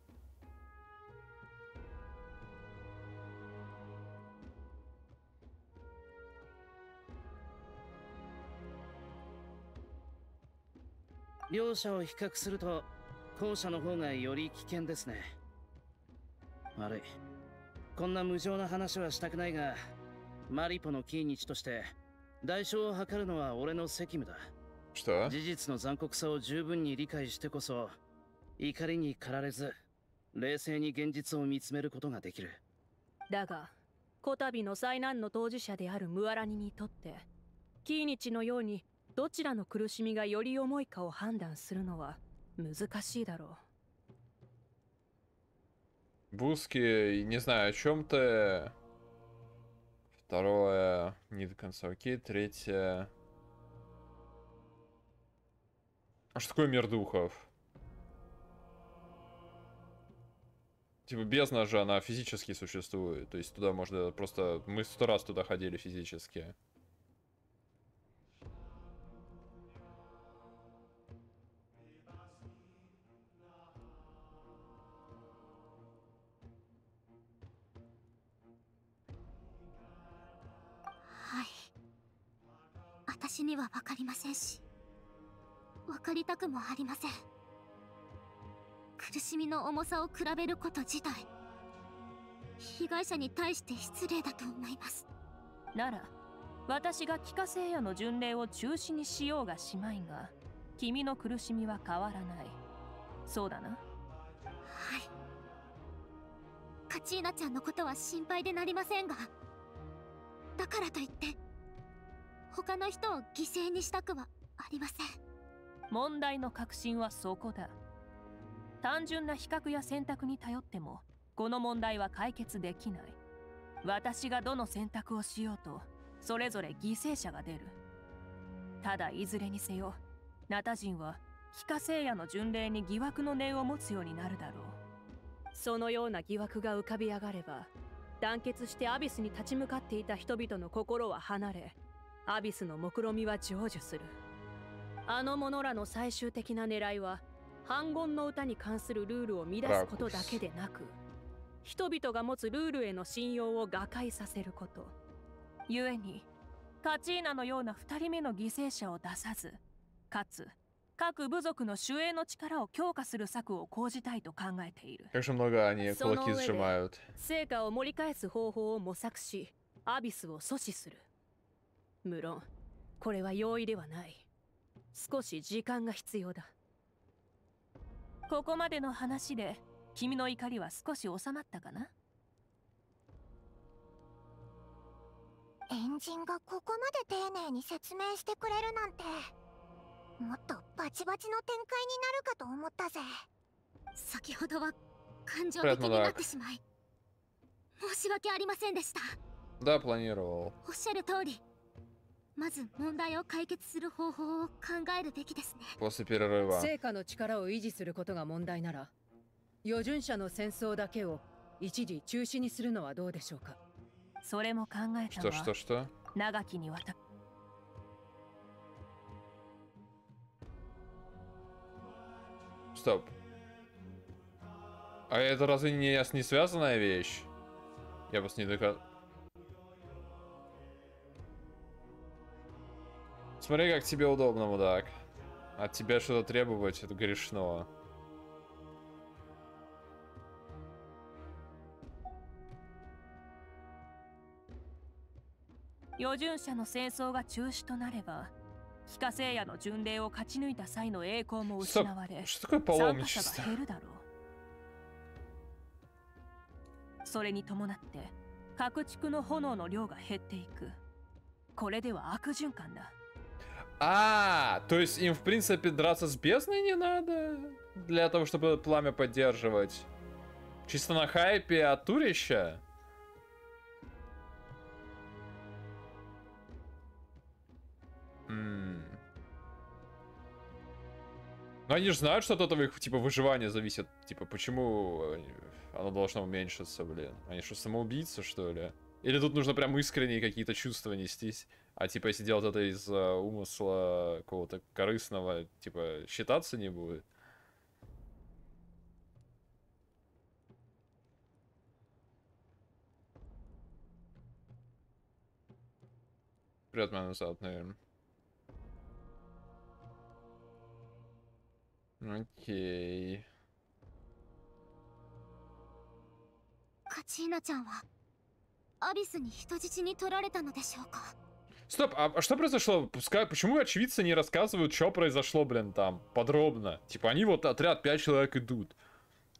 両者を比較すると後者の方がより危険ですね悪い こんな無情な話はしたくないがマリポのキーニチとして代償を図るのは俺の責務だ。事実の残酷さを十分に理解してこそ怒りに駆られず冷静に現実を見つめることができる。だがこたびの災難の当事者であるムアラニにとってキーニチのようにどちらの苦しみがより重いかを判断するのは難しいだろう。Буски, не знаю, о чем ты. Второе, не до конца окей. Третье... А что такое мир духов? Типа бездна же, она физически существует. То есть туда можно просто... Мы сто раз туда ходили физически.「私には分かりませんし分かりたくもありません。苦しみの重さを比べること自体被害者に対して失礼だと思います。なら私が帰化聖夜の巡礼を中止にしようがしまいが君の苦しみは変わらない。そうだな。はい。カチーナちゃんのことは心配でなりませんがだからといって他の人を犠牲にしたくはありません。問題の核心はそこだ。単純な比較や選択に頼ってもこの問題は解決できない。私がどの選択をしようとそれぞれ犠牲者が出る。ただいずれにせよナタ人は帰化聖夜の巡礼に疑惑の念を持つようになるだろう。そのような疑惑が浮かび上がれば団結してアビスに立ち向かっていた人々の心は離れアビスの目論みは成就するあの者らの最終的な狙いは反言の歌に関するルールを乱すことだけでなく人々が持つルールへの信用を瓦解させること故にカチーナのような2人目の犠牲者を出さずかつ各部族の守衛の力を強化する策を講じたいと考えている。その上で成果を盛り返す方法を模索し、アビスを阻止する。無論。これは容易ではない。少し時間が必要だ。ここまでの話で君の怒りは少し収まったかな？エンジンがここまで丁寧に説明してくれるなんてもっとバチバチの展開になるかと思ったぜ。先ほどは感情的になってしまい申し訳ありませんでした。おっしゃる通り。まず問題を解決する方法を考えるべきですね После перерыва. 成果の力を維持することが問題なら余順者の戦争だけを一時中止にするのはどうでしょうかそれも考えた Что, わ что, что? 長きにわた Стоп. А это разве не, не связанная вещь? Я просто не дока... Смотри, как тебе удобно, мудак. От тебя что-то требовать, это грешно. 余順者の戦争が中止となれば非化聖夜の巡礼を勝ち抜いた際の栄光も失われ Что такое 参加者 паломничество? が減るだろうそれに伴って各地区の炎の量が減っていくこれでは悪循環だ А, то есть им, в принципе, драться с бездной не надо? Для того, чтобы пламя поддерживать? Чисто на хайпе от турища? Ну они же знают, что от этого их, типа, выживание зависит. Типа, почему оно должно уменьшиться, блин? Они что, самоубийцы, что ли? Или тут нужно прям искренние какие-то чувства нестись? А типа, если делать это из э, умысла какого-то корыстного, типа, считаться не будет? Вперед, назад, наверное. Окей. カチーナちゃんはアビスに人質に取られたのでしょうか Стоп, а, а что произошло? Пускай, почему очевидцы не рассказывают, что произошло, блин, там, подробно? Типа, они вот отряд 5 человек идут,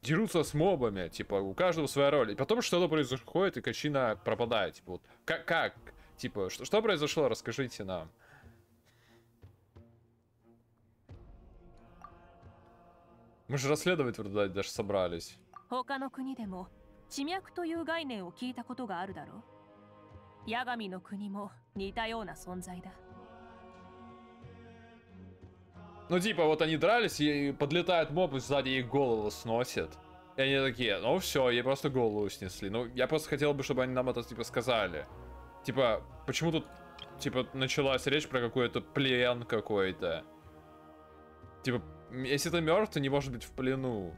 дерутся с мобами, типа, у каждого своя роль. И потом что-то происходит, и Качина пропадает. Типа, вот, как, как? Типа, что, что произошло? Расскажите нам. Мы же расследовать вроде даже собрались. 他の国でも地脈という概念を聞いたことがあるだろう 八神の国も似たような存在だ Ну, типа, вот они дрались, и подлетает моб, и сзади их голову сносит. И они такие, ну все, ей просто голову снесли. Ну, я просто хотел бы, чтобы они нам это, типа, сказали. Типа, почему тут, типа, началась речь про какой-то плен какой-то? Типа, м, если ты мертв, ты не может быть в плену.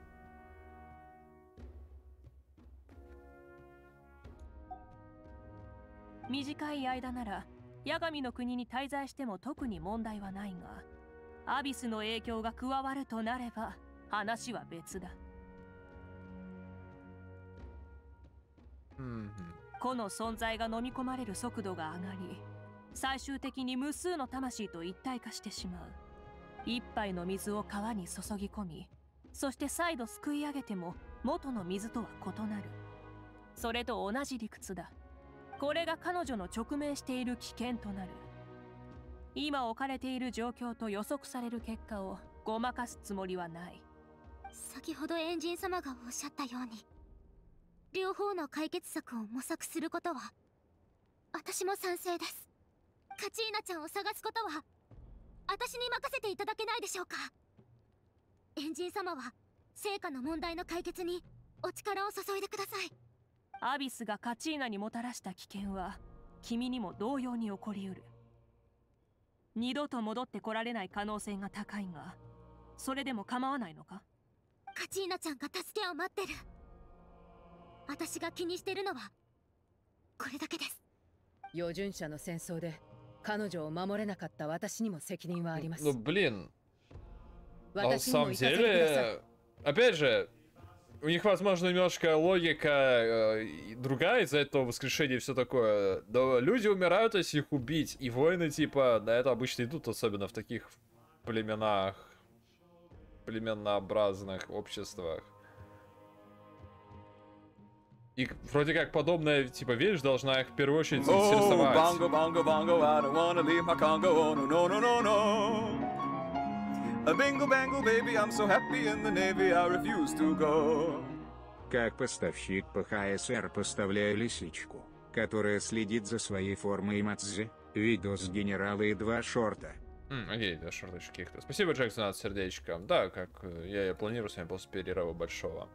短い間なら八神の国に滞在しても特に問題はないがアビスの影響が加わるとなれば話は別だ、こ、の存在が飲み込まれる速度が上がり最終的に無数の魂と一体化してしまう。一杯の水を川に注ぎ込みそして再度すくい上げても元の水とは異なる。それと同じ理屈だ。これが彼女の直面している危険となる。今置かれている状況と予測される結果をごまかすつもりはない。先ほどエンジン様がおっしゃったように両方の解決策を模索することは私も賛成です。カチーナちゃんを探すことは私に任せていただけないでしょうか。エンジン様は成果の問題の解決にお力を注いでください。アビスがカチーナにもたらした危険は君にも同様に起こりうる二度と戻ってこられない可能性が高いがそれでも構わないのかカチーナちゃんが助けを待ってる私が気にしてるのはこれだけです余順者の戦争で彼女を守れなかった私にも責任はあります Ну, блин, а на 私にも самом 行かせてください деле, опять же, у них, возможно, немножко логика э, другая из-за этого воскрешения и все такое. Но люди умирают, если их убить. И войны, типа, на это обычно идут, особенно в таких племенах, племеннообразных обществах. И вроде как подобная, типа, вещь должна их в первую очередь Oh, заинтересовать. bongo, bongo, bongo, I don't wanna leave my Congo. Oh, no, no, no, no, no. A bingo, bango, baby, I'm so happy in the Navy, I refuse to go. Как поставщик по ХСР поставляю лисичку, которая следит за своей формой Мацзи, видос генерала и два шорта. Окей, да, шорточки каких-то. Спасибо, Джек, за 12 сердечко. Да, как э, я и планирую с вами после перерыва большого.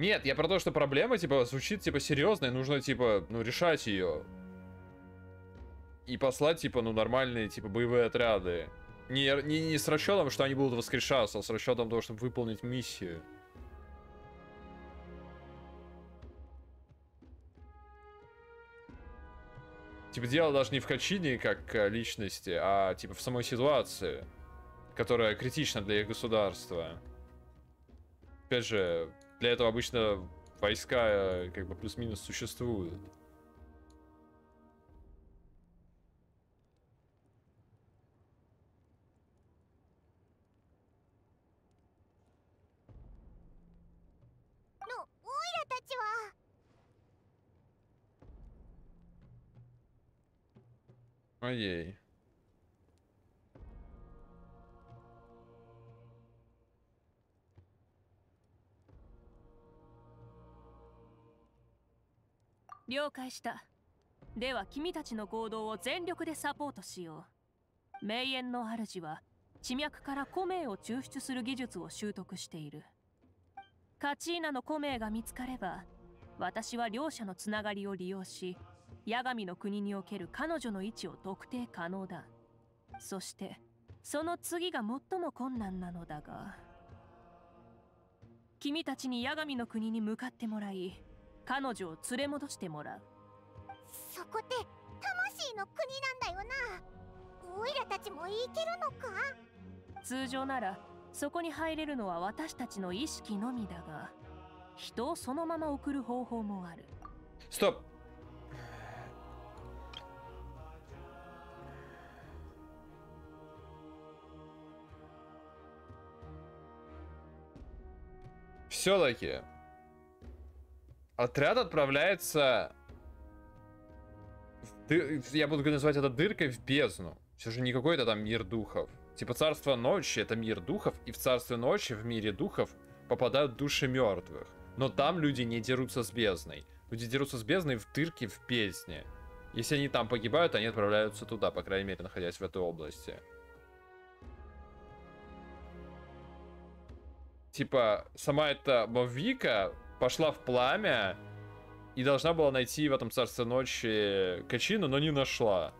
Нет, я про то, что проблема, типа, звучит, типа, серьезная, нужно, типа, ну, решать ее. И послать, типа, ну, нормальные, типа, боевые отряды. Не, не, не с расчетом, что они будут воскрешаться, а с расчетом того, чтобы выполнить миссию. Типа дело даже не в Качине как э, личности, а типа в самой ситуации, которая критична для их государства. Опять же, для этого обычно войска э, как бы плюс-минус существуют. Ну, Ой-ей. 了解した。では君たちの行動を全力でサポートしよう。名園の主は地脈から古名を抽出する技術を習得している。カチーナの古名が見つかれば私は両者のつながりを利用し八神の国における彼女の位置を特定可能だ。そしてその次が最も困難なのだが君たちに八神の国に向かってもらい彼女を連れ戻してもらうそこって魂の国なんだよなオイラたちも行けるのか通常ならそこに入れるのは私たちの意識のみだが人をそのまま送る方法もある Стоп. Все-таки отряд отправляется в ды- я буду называть это дыркой в бездну. Все же не какой-то там мир духов. Типа царство ночи это мир духов, и в царстве ночи, в мире духов, попадают души мертвых. Но там люди не дерутся с бездной. Люди дерутся с бездной в дырке в бездне. Если они там погибают, они отправляются туда, по крайней мере, находясь в этой области. Типа, сама эта Мовика пошла в пламя и должна была найти в этом царстве ночи Качину, но не нашла.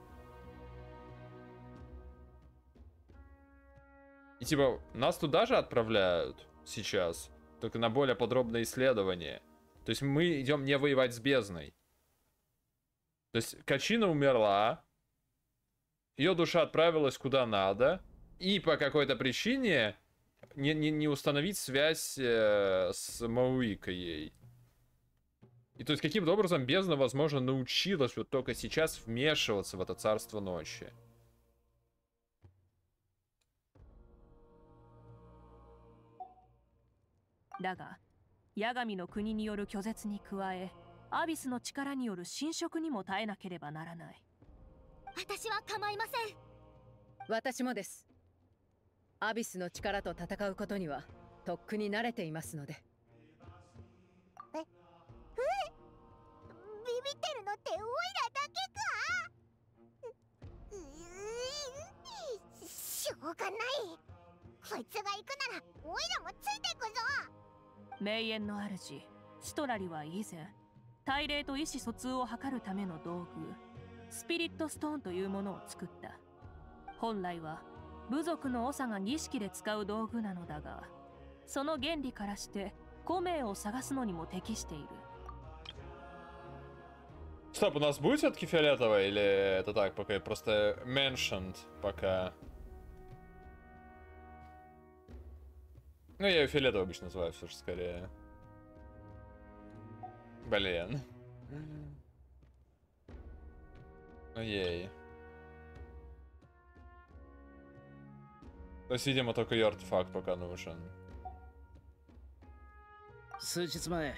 И типа, нас туда же отправляют сейчас, только на более подробное исследование. То есть мы идем не воевать с бездной. То есть Качина умерла, ее душа отправилась куда надо, и по какой-то причине не, не, не установить связь э, с Мауикой ей. И то есть каким-то образом бездна, возможно, научилась вот только сейчас вмешиваться в это царство ночи. だが八神の国による拒絶に加えアビスの力による侵食にも耐えなければならない私は構いません私もです アビスの力と戦うことにはとっくに慣れていますので。ビビってるのってオイラだけか？ううしょうがない。こいつが行くならオイラもついてくぞ。名園の主ストラリは以前大霊と意思疎通を図るための道具スピリットストーンというものを作った。本来は部族の長が儀式で使う道具なのだがその原理からして古名を探すのにも適している Стоп, у нас будет все-таки фиолетовая или это так, пока просто mentioned пока? Ну, я ее фиолетовой обычно называю все же скорее. Блин. Ей. То есть, видимо, только ее артефакт пока нужен. 数日前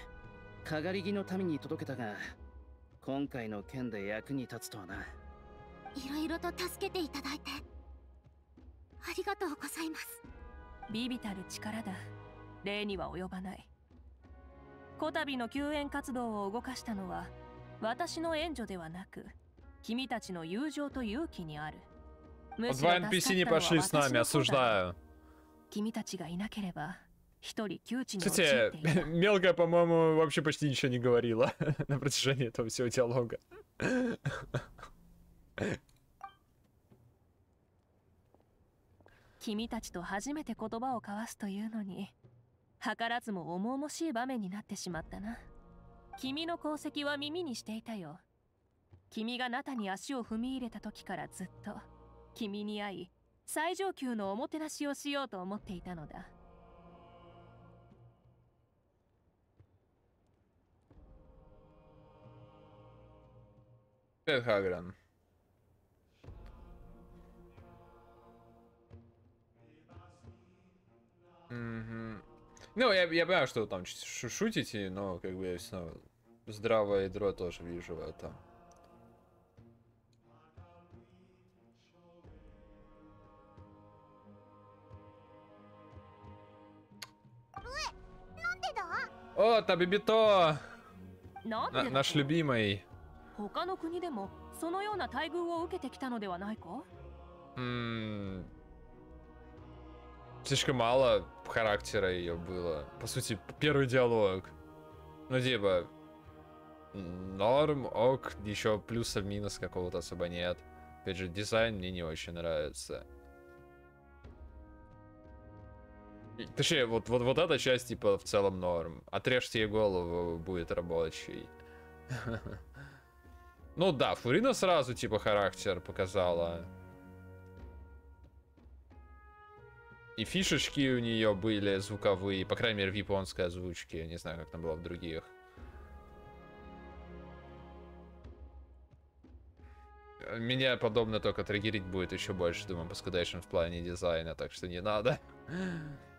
かがり木の民に届けたが今回の件で役に立つとはないろいろと助けていただいてありがとうございますビビたる力だ礼には及ばないこたびの救援活動を動かしたのは私の援助ではなく君たちの友情と勇気にある Вот два NPC не пошли с нами, осуждаю. 君たちがいなければ一人窮地に陥っ Кстати, ていた мелкая, по-моему, вообще почти ничего не говорила на протяжении этого всего диалога. 君たちと初めて言葉を交わすというのに図らずも重々しい場面になってしまったな君の功績は耳にしていたよ君がナタに足を踏み入れた時からずっと 君に会い最上級のおもてなしをしようと思っていたのだ Mm. Ну, я, я понимаю, что вы там шутите, но как бы я все равно здравое ядро тоже вижу в этом. О, Табибито! На, наш любимый. М м-м. Слишком мало характера ее было. По сути, первый диалог. Ну, типа, норм, ок, еще плюсов минус какого-то особо нет. Опять же, дизайн мне не очень нравится. Точнее, вот, вот, вот эта часть, типа, в целом норм. Отрежьте ей голову, будет рабочий. Ну да, Фурина сразу, типа, характер показала. И фишечки у нее были звуковые, по крайней мере, в японской озвучке. Не знаю, как там было в других. Меня подобно только триггерить будет еще больше, думаю, по в плане дизайна, так что не надо.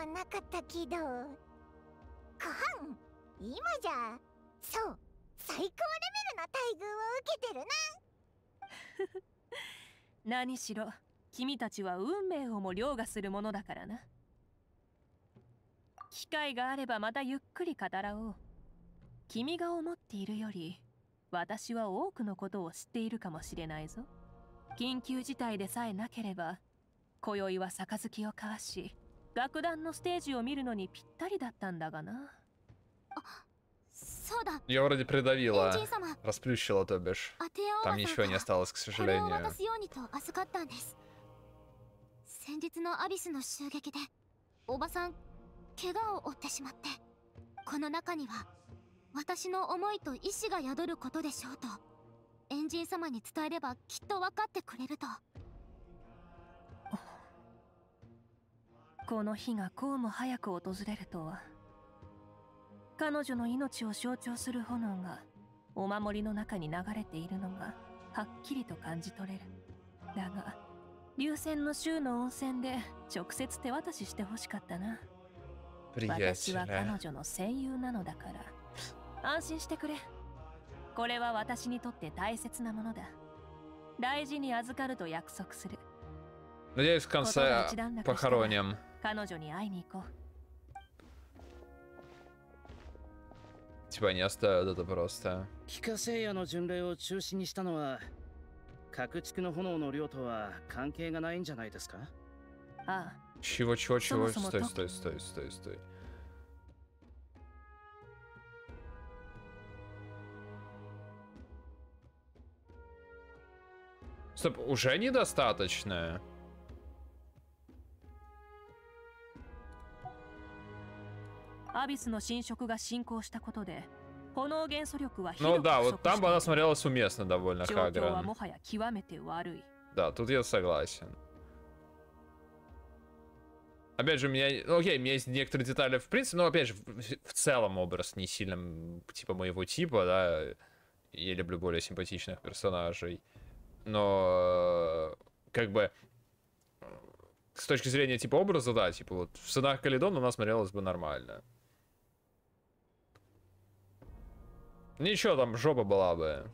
はなかったけど。ご飯？今じゃ。そう。最高レベルの待遇を受けてるな。何しろ君たちは運命をも凌駕するものだからな。機会があればまたゆっくり語らおう。君が思っているより私は多くのことを知っているかもしれないぞ。緊急事態でさえなければ今宵は杯を交わし楽団のステージを見るのにぴったりだったんだがなそうだ Я вроде придавила, エンジン様 расплющила, то бишь. アテア Там おば ничего さん не が осталось, к これを сожалению. 渡すようにと預かったんです先日のアビスの襲撃でおばさん怪我を負ってしまってこの中には私の思いと意志が宿ることでしょうとエンジン様に伝えればきっと分かってくれると この日がこうも早く訪れるとは彼女の命を象徴する炎がお守りの中に流れているのがはっきりと感じ取れるだが流泉の州の温泉で直接手渡ししてほしかったな私は彼 Приятеля. 女の戦友なのだから安心してくれこれは私にとって大切なものだ大事に預かると約束する Надеюсь, в конце Которая член похороним. 彼女に会いに行こう Типа не оставят это просто. 気化聖夜の巡礼を中止にしたのは各地区の炎の量とは関係がないんじゃないですかああ Чего, чего, чего? Само-само Стой, то. стой, стой, стой, стой. Стоп, уже недостаточно? アビスの侵食が進行したことで炎元素力はひ Ну どく да, 不 вот 足 там し бы она ている смотрелась уместно довольно, 状況は Хагран. もはや極めて悪い Да, тут я согласен. Опять же, у меня... Ну, окей, у меня есть некоторые детали, в принципе, но, опять же, в, в целом образ не сильно, м, типа, моего типа, да. Я люблю более симпатичных персонажей. Но, э, как бы, э, с точки зрения, типа, образа, да, типа, вот в «Сынах Каледона» она смотрелась бы нормально. Ничего, там жопа была бы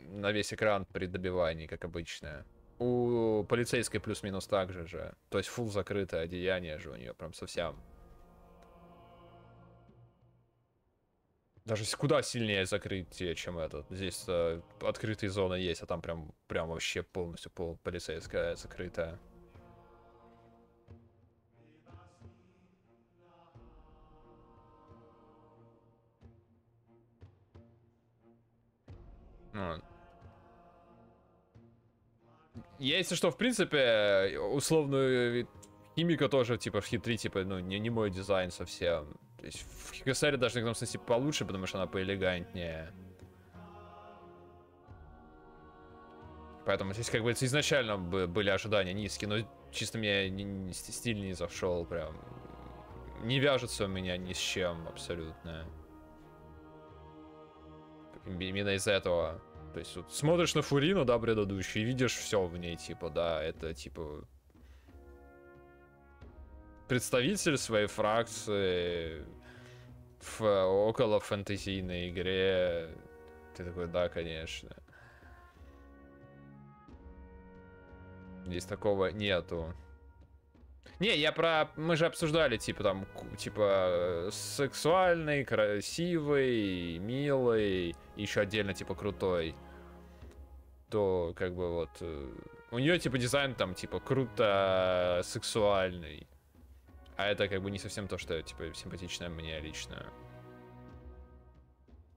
на весь экран при добивании, как обычно. У полицейской плюс-минус так же же. То есть фул закрытое одеяние же у нее прям совсем. Даже куда сильнее закрытие, чем этот. Здесь э, открытые зоны есть, а там прям, прям вообще полностью пол полицейская закрытая. Я, если что, в принципе, условную химика тоже, типа, в хитри, типа, ну, не, не мой дизайн совсем. То есть в Хикасаре даже в некотором смысле получше, потому что она поэлегантнее. Поэтому здесь как бы изначально бы были ожидания низкие, но чисто мне не- не- стиль не зашел прям не вяжется у меня ни с чем абсолютно. Именно из-за этого. То есть вот смотришь на Фурину, да, предыдущий, и видишь все в ней, типа, да, это типа представитель своей фракции в около фэнтезийной игре. Ты такой, да, конечно. Здесь такого нету. Не, я про... Мы же обсуждали, типа, там, типа, сексуальный, красивый, милый, еще отдельно, типа, крутой. То, как бы, вот... Э, у нее, типа, дизайн там, типа, круто сексуальный. А это, как бы, не совсем то, что, типа, симпатичное мне лично.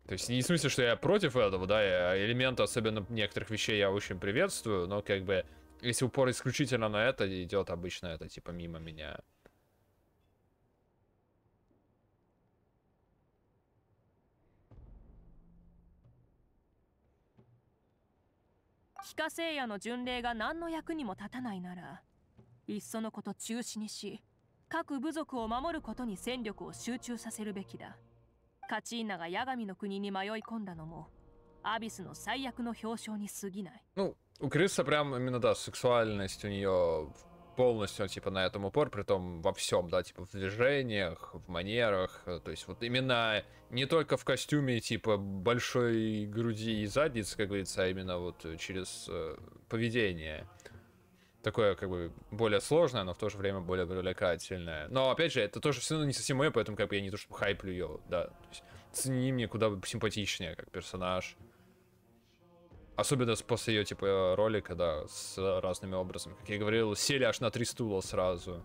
То есть не в смысле, что я против этого, да, я элементы, особенно некоторых вещей, я очень приветствую, но как бы если упор исключительно на это идет, обычно это типа мимо меня. 非聖夜の巡礼が何の役にも立たないならいっそのこと中止にし各部族を守ることに戦力を集中させるべきだカチーナがヤガミの国に迷い込んだのもアビスの最悪の表彰に過ぎない Ну, у Криса прям именно, да, сексуальность у нее полностью, типа, на этом упор, при том во всем, да, типа, в движениях, в манерах, то есть вот именно не только в костюме, типа, большой груди и задницы, как говорится, а именно вот через э, поведение. Такое, как бы, более сложное, но в то же время более привлекательное. Но, опять же, это тоже все равно не совсем мое, поэтому, как бы, я не то, чтобы хайплю ее, да. То есть, цени мне куда симпатичнее, как персонаж. Особенно после ее, типа, ролика, да, с разными образами. Как я говорил, сели аж на три стула сразу.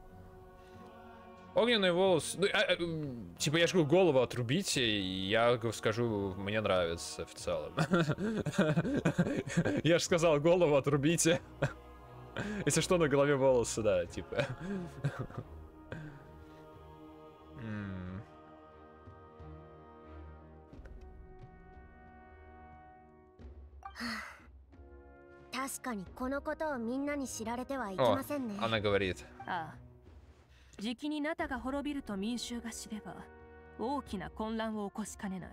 Огненный волос... Ну, а, а, типа, я же говорю, голову отрубите, и я скажу, мне нравится в целом. Я же сказал, голову отрубите. Если что, на голове волосы, да, типа. 確かにこのことをみんなに知られてはいけ О, ませんね она говорит. ああじきにナタが滅びると民衆が知れば大きな混乱を起こしかねない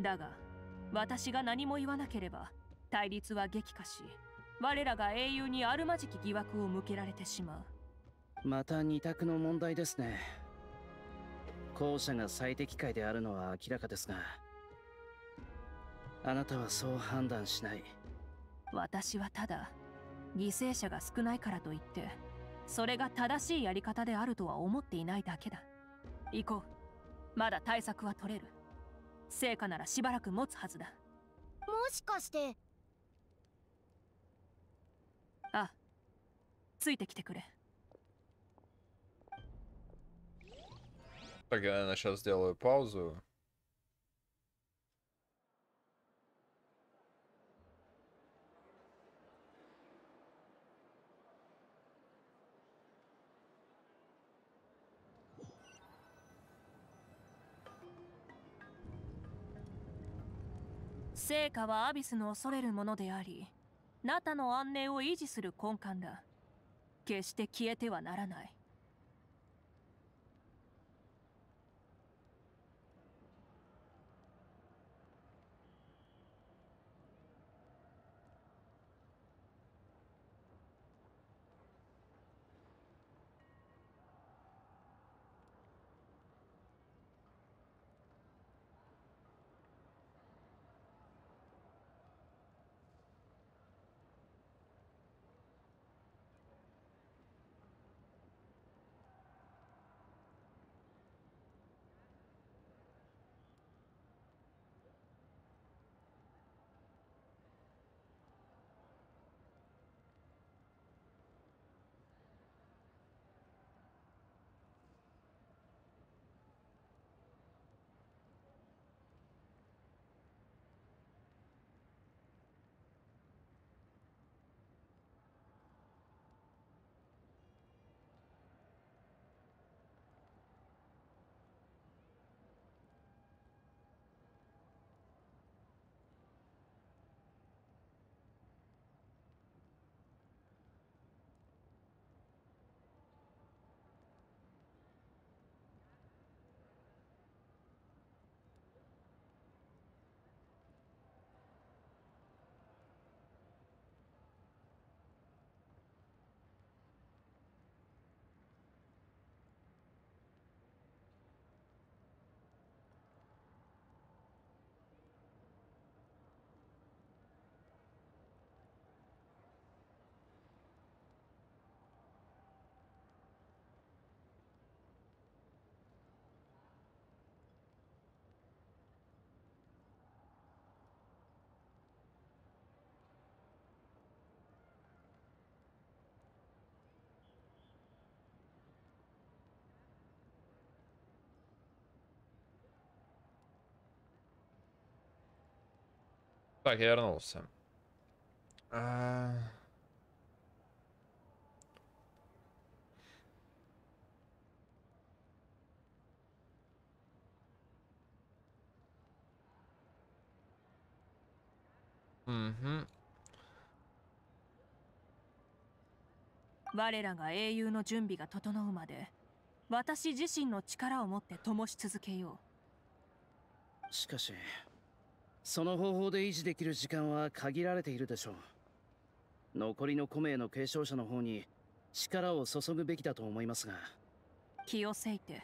だが私が何も言わなければ対立は激化し我らが英雄にあるまじき疑惑を向けられてしまうまた二択の問題ですね後者が最適解であるのは明らかですがあなたはそう判断しない 私はただ犠牲者が少ないからといってそれが正しいやり方であるとは思っていないだけだ行こうまだ対策は取れる成果ならしばらく持つはずだもしかしてあついてきてくれ Так, я, наверное, сейчас сделаю паузу.「 成果はアビスの恐れるものでありナタの安寧を維持する根幹だ。決して消えてはならない。Так, я вернулся. А, Мгм. 我らが英雄の準備が整うまで私自身の力を持って灯し続けよしかし その方法で維持できる時間は限られているでしょう残りの古名の継承者の方に力を注ぐべきだと思いますがう気をせいて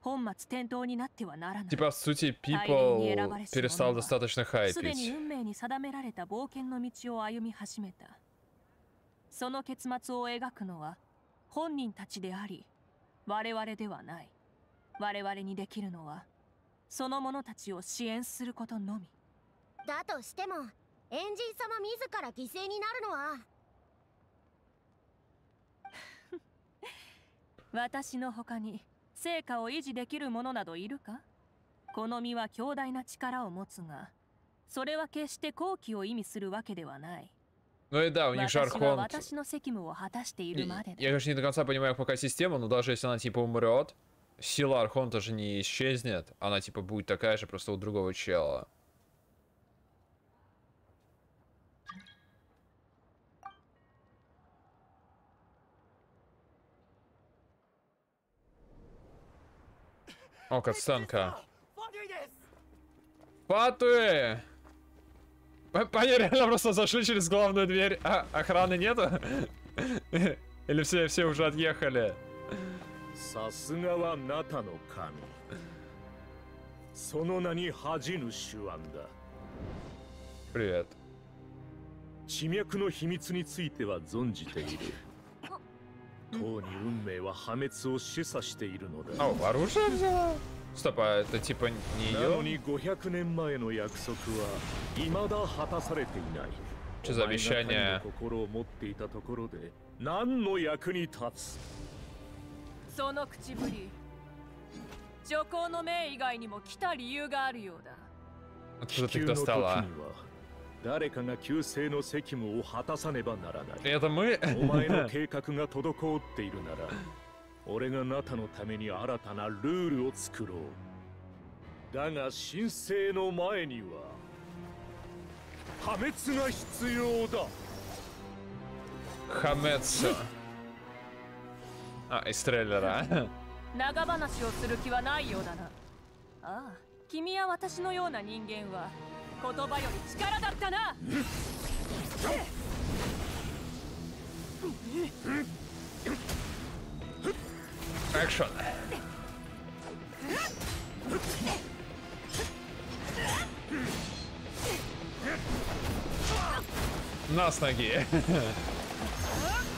本末転倒になってはならない Типа, по сути, Тайны People не Раварис перестал Иванова. достаточно すでに хайпить. 運命に定められた冒険の道を歩み始めたその結末を描くのは本人たちであり我々ではない我々にできるのはその者たちを支援することのみ だとしてもエンジン様自ら犠牲になるのは私の他に成果を維持できる者などいるかこの身は強大な力を持つがそれは決して好機を意味するわけではない Ну и да, у них же 私は Архонт. 私の責務を果たしているまでだ Я, конечно, не до конца понимаю пока систему, но даже если она типа умрет, сила Архонта же не исчезнет. Она типа будет такая же, просто у другого чела. О, катсценка. Патуи! П- Пани реально просто зашли через главную дверь. А, охраны нету? Или все, все уже отъехали? さすがはナタの神その名に恥じぬ手腕だ Привет. 地脈の秘密については存じている とうに運命は破滅を示唆しているのだ О, оружие взяла? Стоп, а это типа не なの ее? に500年前の約束は未だ果たされていない Что за お前が обещание? 神の心を持っていたところで何の役に立つその口ぶり女皇の命以外にも来た理由があるようだ Откуда 地 ты 球 их の時に достала? は 誰かが救世の責務を果たさねばならない Это мы? お前の計画が滞っているなら俺がナタのために新たなルールを作ろうだが神聖の前には破滅が必要だ Хамец. А, из трейлера. 長話をする気はないようだなああ君や私のような人間は 言葉より力だったな、すぎ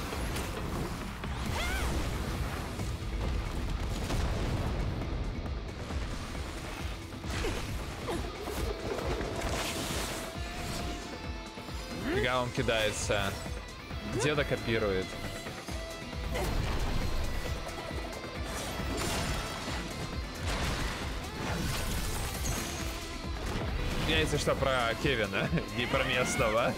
Фига он кидается. Деда копирует. Я, если что, про Кевина, не про местного.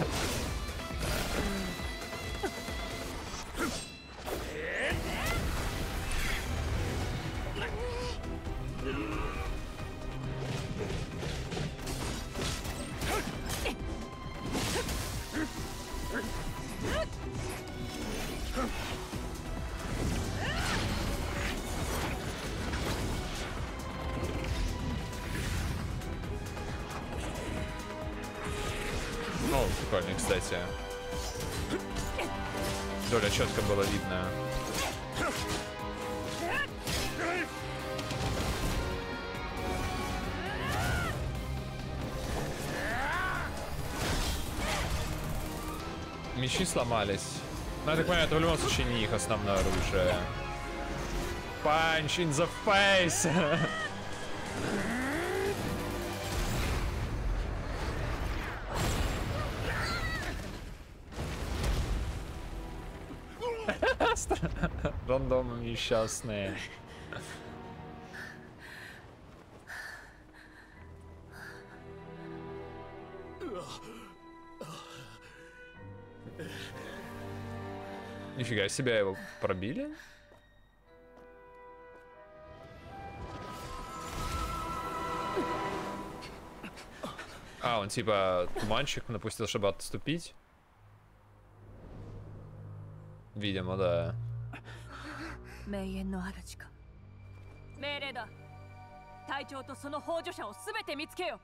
Сломались. Ну, я так понимаю, это в любом случае не их основное оружие. Punch in the face! Рандомы несчастные. Нифига себе, его пробили? А, он типа туманчик напустил, чтобы отступить? Видимо, да. 名園の主か命令だ隊長とその幇助者を全て見つけよ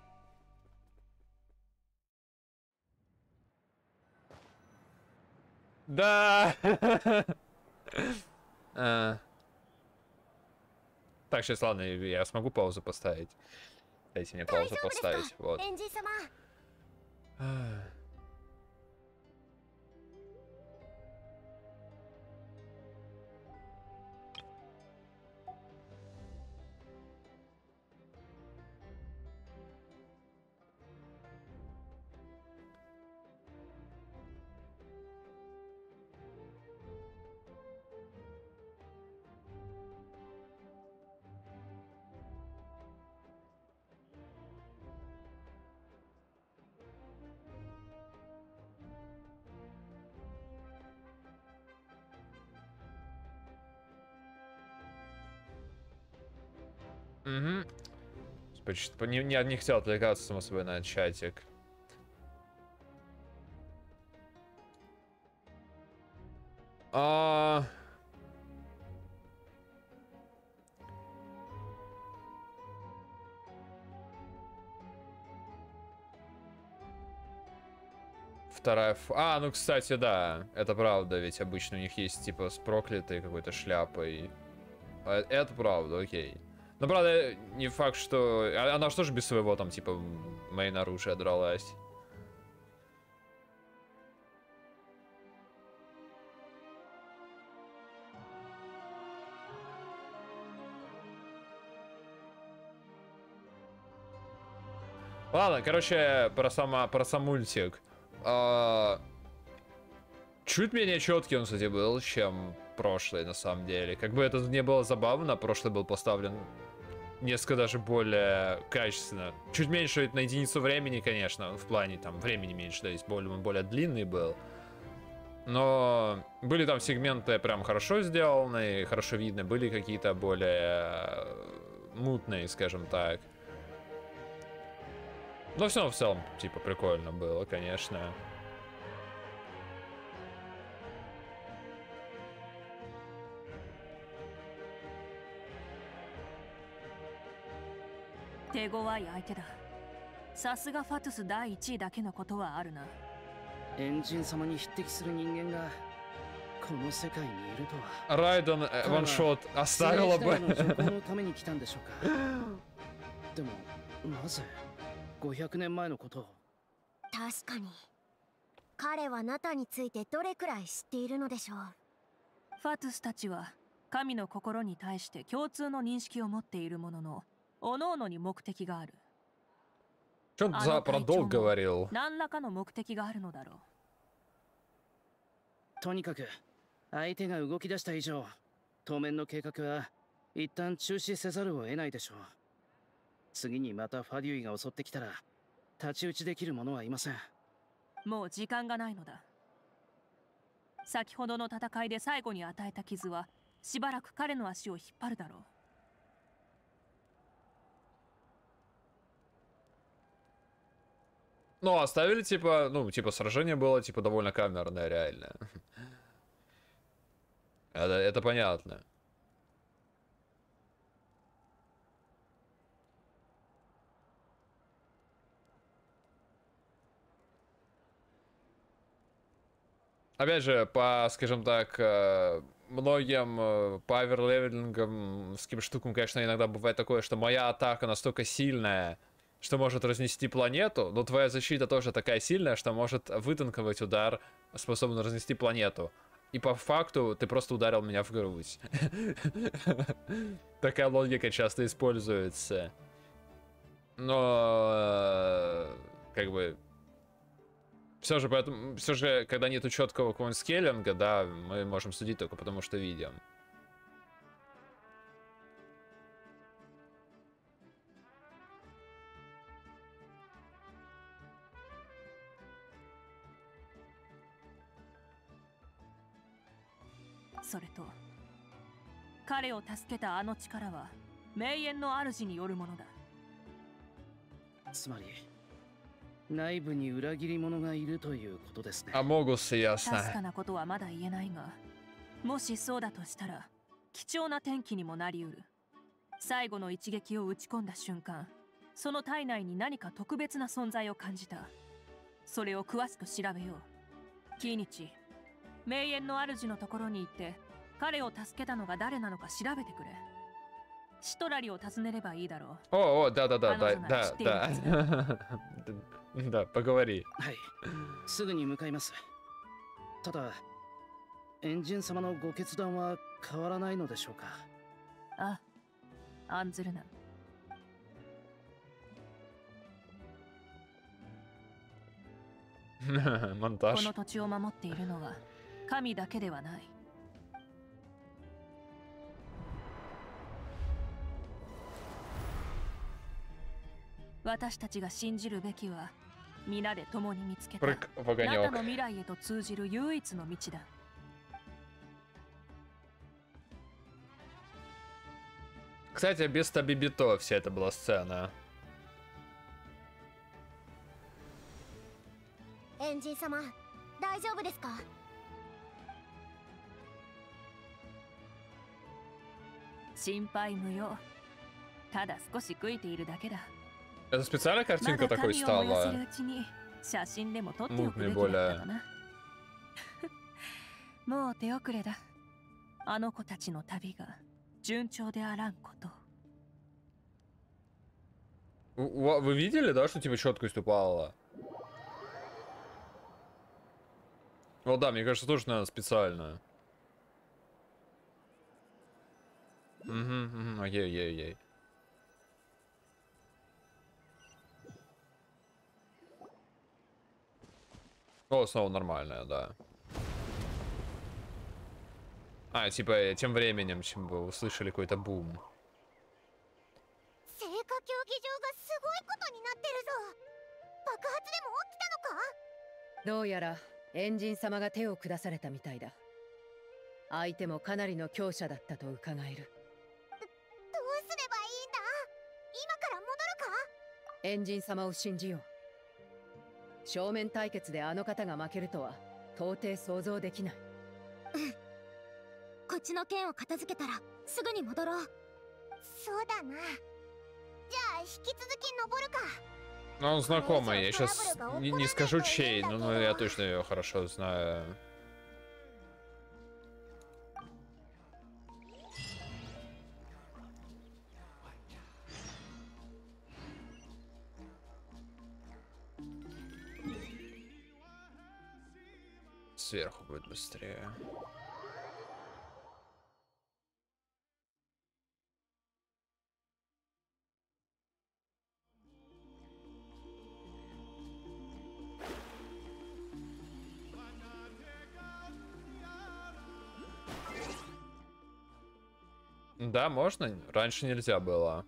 Да. А. Так, сейчас, ладно, я смогу паузу поставить. Дайте мне паузу поставить. Вот. Почти, не, не, не хотел отвлекаться, само собой, на чатик. А... Вторая... ф- А, ну, кстати, да. Это правда, ведь обычно у них есть, типа, с проклятой какой-то шляпой. А, Это правда, окей. Но, правда, не факт, что... а- Она же тоже без своего, там, типа, мейн оружия дралась. Ладно, короче, про, сама, про сам мультик. А, Чуть менее четкий он, кстати, был, чем прошлый, на самом деле. Как бы это не было забавно, прошлый был поставлен несколько даже более качественно. Чуть меньше на единицу времени, конечно, в плане там времени меньше, то есть более, он более длинный был. Но были там сегменты прям хорошо сделанные, хорошо видно, были какие-то более э, мутные, скажем так. Но все в целом, типа, прикольно было, конечно. 手強い相手だ。さすがファトゥス第1位だけのことはあるな。エンジン様に匹敵する人間がこの世界にいるとは。ライドンワンショットアスタガラブの ために来たんでしょうか？でもなぜ500年前のことを。確かに。彼はナタについてどれくらい知っているのでしょう？ファトゥスたちは神の心に対して共通の認識を持っているものの各々に目的がある Что он за про долг говорил? 何らかの目的があるのだろうとにかく相手が動き出した以上当面の計画は一旦中止せざるを得ないでしょう次にまたファデュイが襲ってきたら太刀打ちできる者はいませんもう時間がないのだ先ほどの戦いで最後に与えた傷はしばらく彼の足を引っ張るだろう Ну, оставили, типа, ну, типа, сражение было, типа, довольно камерное, реально. Это, это понятно. Опять же, по, скажем так, э, многим э, паверлевелингам, с кем штукам, конечно, иногда бывает такое, что моя атака настолько сильная, что может разнести планету, но твоя защита тоже такая сильная, что может вытанковать удар, способный разнести планету. И по факту ты просто ударил меня в грудь. Такая логика часто используется. Но э, как бы все же, поэтому, все же, когда нету четкого какого-нибудь да, мы можем судить только потому, что видим. それと彼を助けたあの力は名演の主によるものだ。つまり内部に裏切り者がいるということですね。あもうごせやさ確かなことはまだ言えないがもしそうだとしたら貴重な転機にもなりうる。最後の一撃を打ち込んだ瞬間その体内に何か特別な存在を感じた。それを詳しく調べよう。キイニチ名演の主のところに行って彼を助けたのが誰なのか調べてくれ。シトラリを訪ねればいいだろう。おおだだだだだだだ バカ割りはい。すぐに向かいます。ただエンジン様のご決断は変わらないのでしょうか。あンズルナこの土地を守っているのは神だけではない。私たちが信じるべきは皆で共に見つけた Прыг あ в なた огонек. の未来へと通じる唯一の道だ Кстати, без Табибито вся эта была сцена. エンジン様大丈夫ですか心配無用ただ少し悔いているだけだ Это специально ま картинка だ такой 神を燃やせる стала? うちに写真でも撮っておくべきだ Мутный ったか более. なもう手遅れだあの子たちの旅が順調であらんこと У- у- Вы видели, да, что типа четкость упала? Вот да, мне кажется, тоже, наверное, специально. Угу, угу, окей, окей, окей. О, снова нормальная, да. А, типа, тем временем, чем вы услышали какой-то бум. 聖火競技場がすごいことになってるぞ爆発でも起きたのかどうやらエンジン様が手を下されたみたいだ相手もかなりの強者だったと伺えるどうすればいいんだ今から戻るかエンジン様を信じよう 正面対決であの方が負けるとは到底想像できないこっちの剣を片付けたらすぐに戻ろうそうだなじゃあ引き続き登るか Ну, он знакомый, я сейчас не, не скажу чей, но ну, я точно ее хорошо знаю. Сверху будет быстрее. Да, можно. Раньше нельзя было.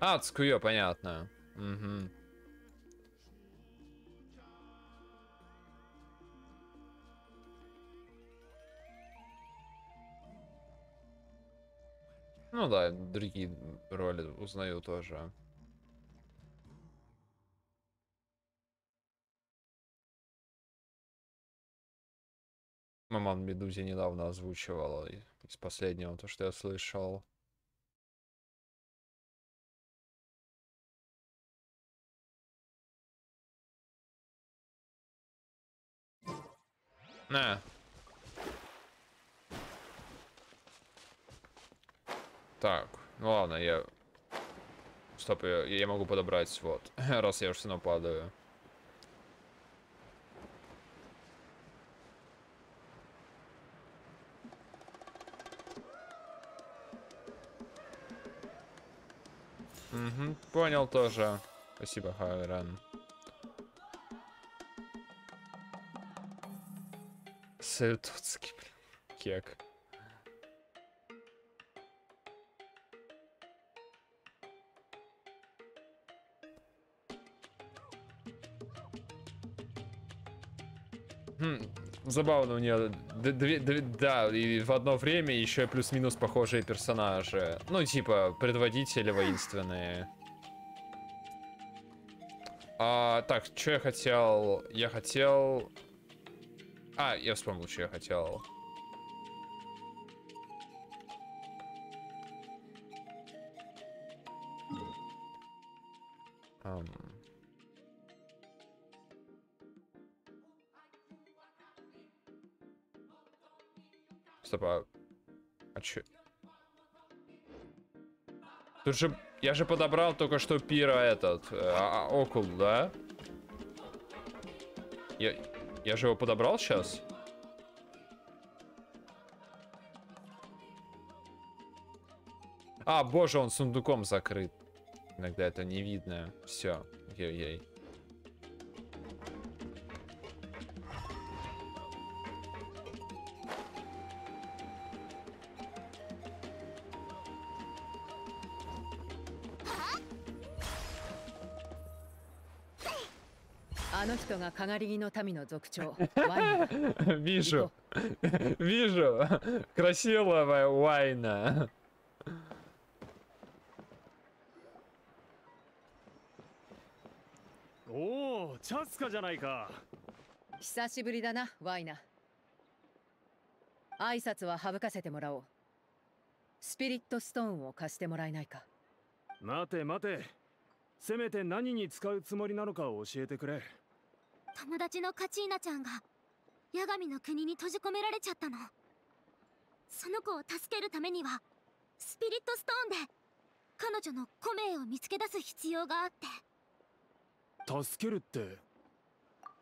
А, Цкуё, понятно. Угу. Ну да, другие роли узнаю тоже. Маман Медузи недавно озвучивала из последнего, то, что я слышал. На. Так, ну ладно, я... Стоп, я, я могу подобрать, вот, раз я уж все равно падаю. Угу, понял тоже. Спасибо, Хайрен. Саютуцкий, блин. Кек. Хм, Забавно у нее, две- две- да, и в одно время еще плюс-минус похожие персонажи. Ну, типа, предводители воинственные. А, так, что я хотел? Я хотел... А, я вспомнил, что я хотел. Стоп, а... А чё? Тут же... Я же подобрал только что пира этот... э, а- а- окул, да? Я... Я же его подобрал сейчас? А, боже, он сундуком закрыт. Иногда это не видно. Все. Ей-ей. 人がかがり木の民の族長ワインだ Вижу. Вижу. Красивая Вайна. おおチャスカじゃないか久しぶりだなワイナ挨拶は省かせてもらおうスピリットストーンを貸してもらえないか待て待てせめて何に使うつもりなのかを教えてくれ 友達のカチーナちゃんが八神の国に閉じ込められちゃったのその子を助けるためにはスピリットストーンで彼女のコメイを見つけ出す必要があって助けるって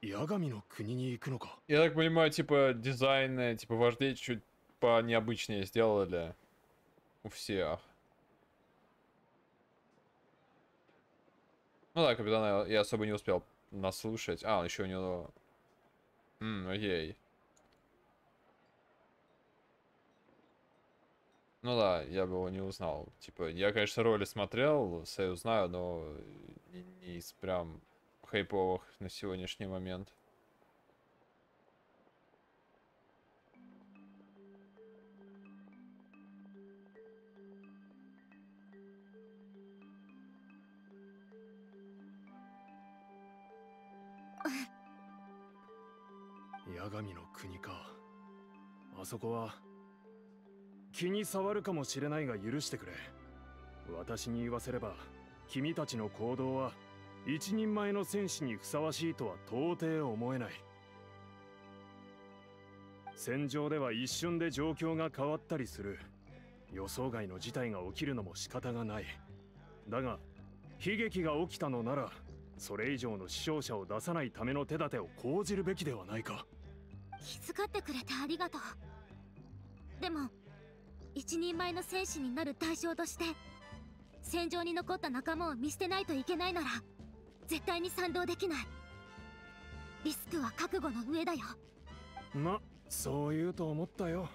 八神の国に行くのか Я так понимаю, типа, дизайны, типа, вождей чуть по необычнее сделали. У всех. Ну да, капитана я особо не успел наслушать. А, еще у него... Ммм, окей. Ну да, я бы его не узнал. Типа, я, конечно, роли смотрел, Сэю знаю, но не из прям хайповых на сегодняшний момент. 八神の国か。あそこは気に障るかもしれないが許してくれ。私に言わせれば君たちの行動は一人前の戦士にふさわしいとは到底思えない。戦場では一瞬で状況が変わったりする。予想外の事態が起きるのも仕方がない。だが悲劇が起きたのならそれ以上の死傷者を出さないための手立てを講じるべきではないか。気遣ってくれてありがとう。でも一人前の戦士になる代償として戦場に残った仲間を見捨てないといけないなら絶対に賛同できない。リスクは覚悟の上だよ。まそう言うと思ったよ。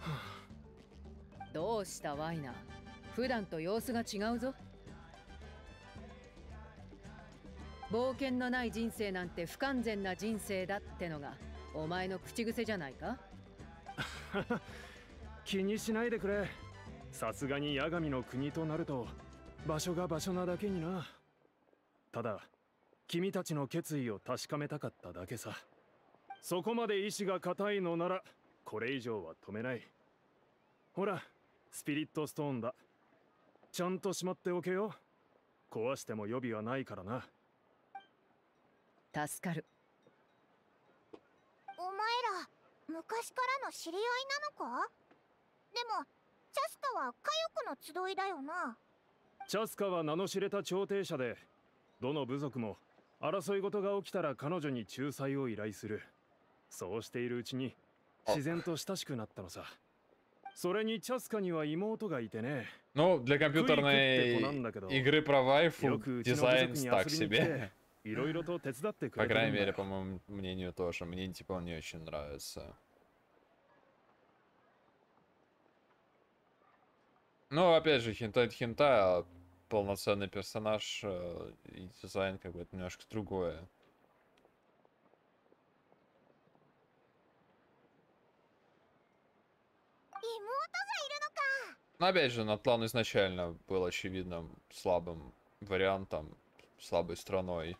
どうしたワイナ普段と様子が違うぞ。冒険のない人生なんて不完全な人生だってのがお前の口癖じゃないか？気にしないでくれ。さすがに八神の国となると場所が場所なだけにな。ただ君たちの決意を確かめたかっただけさ。そこまで意志が固いのならこれ以上は止めない。ほらスピリットストーンだ。ちゃんとしまっておけよ。壊しても予備はないからな。助かる昔からの知り合いなのかでもチャスカは火翼の集いだよなチャスカは名の知れた調停者でどの部族も争い事が起きたら彼女に仲裁を依頼するそうしているうちに自然と親しくなったのさそれにチャスカには妹がいてね Ну, для компьютерной クイックって子なんだけど игры про вайфу よくうちの部 дизайн 族に так 遊びに来て себе. По крайней мере, по моему мнению, тоже. Мне, типа, он не очень нравится. Ну, опять же, хинта это хинта, а полноценный персонаж э, и дизайн как бы это немножко другое. Но ну, опять же, Натлан изначально был очевидным слабым вариантом, слабой страной.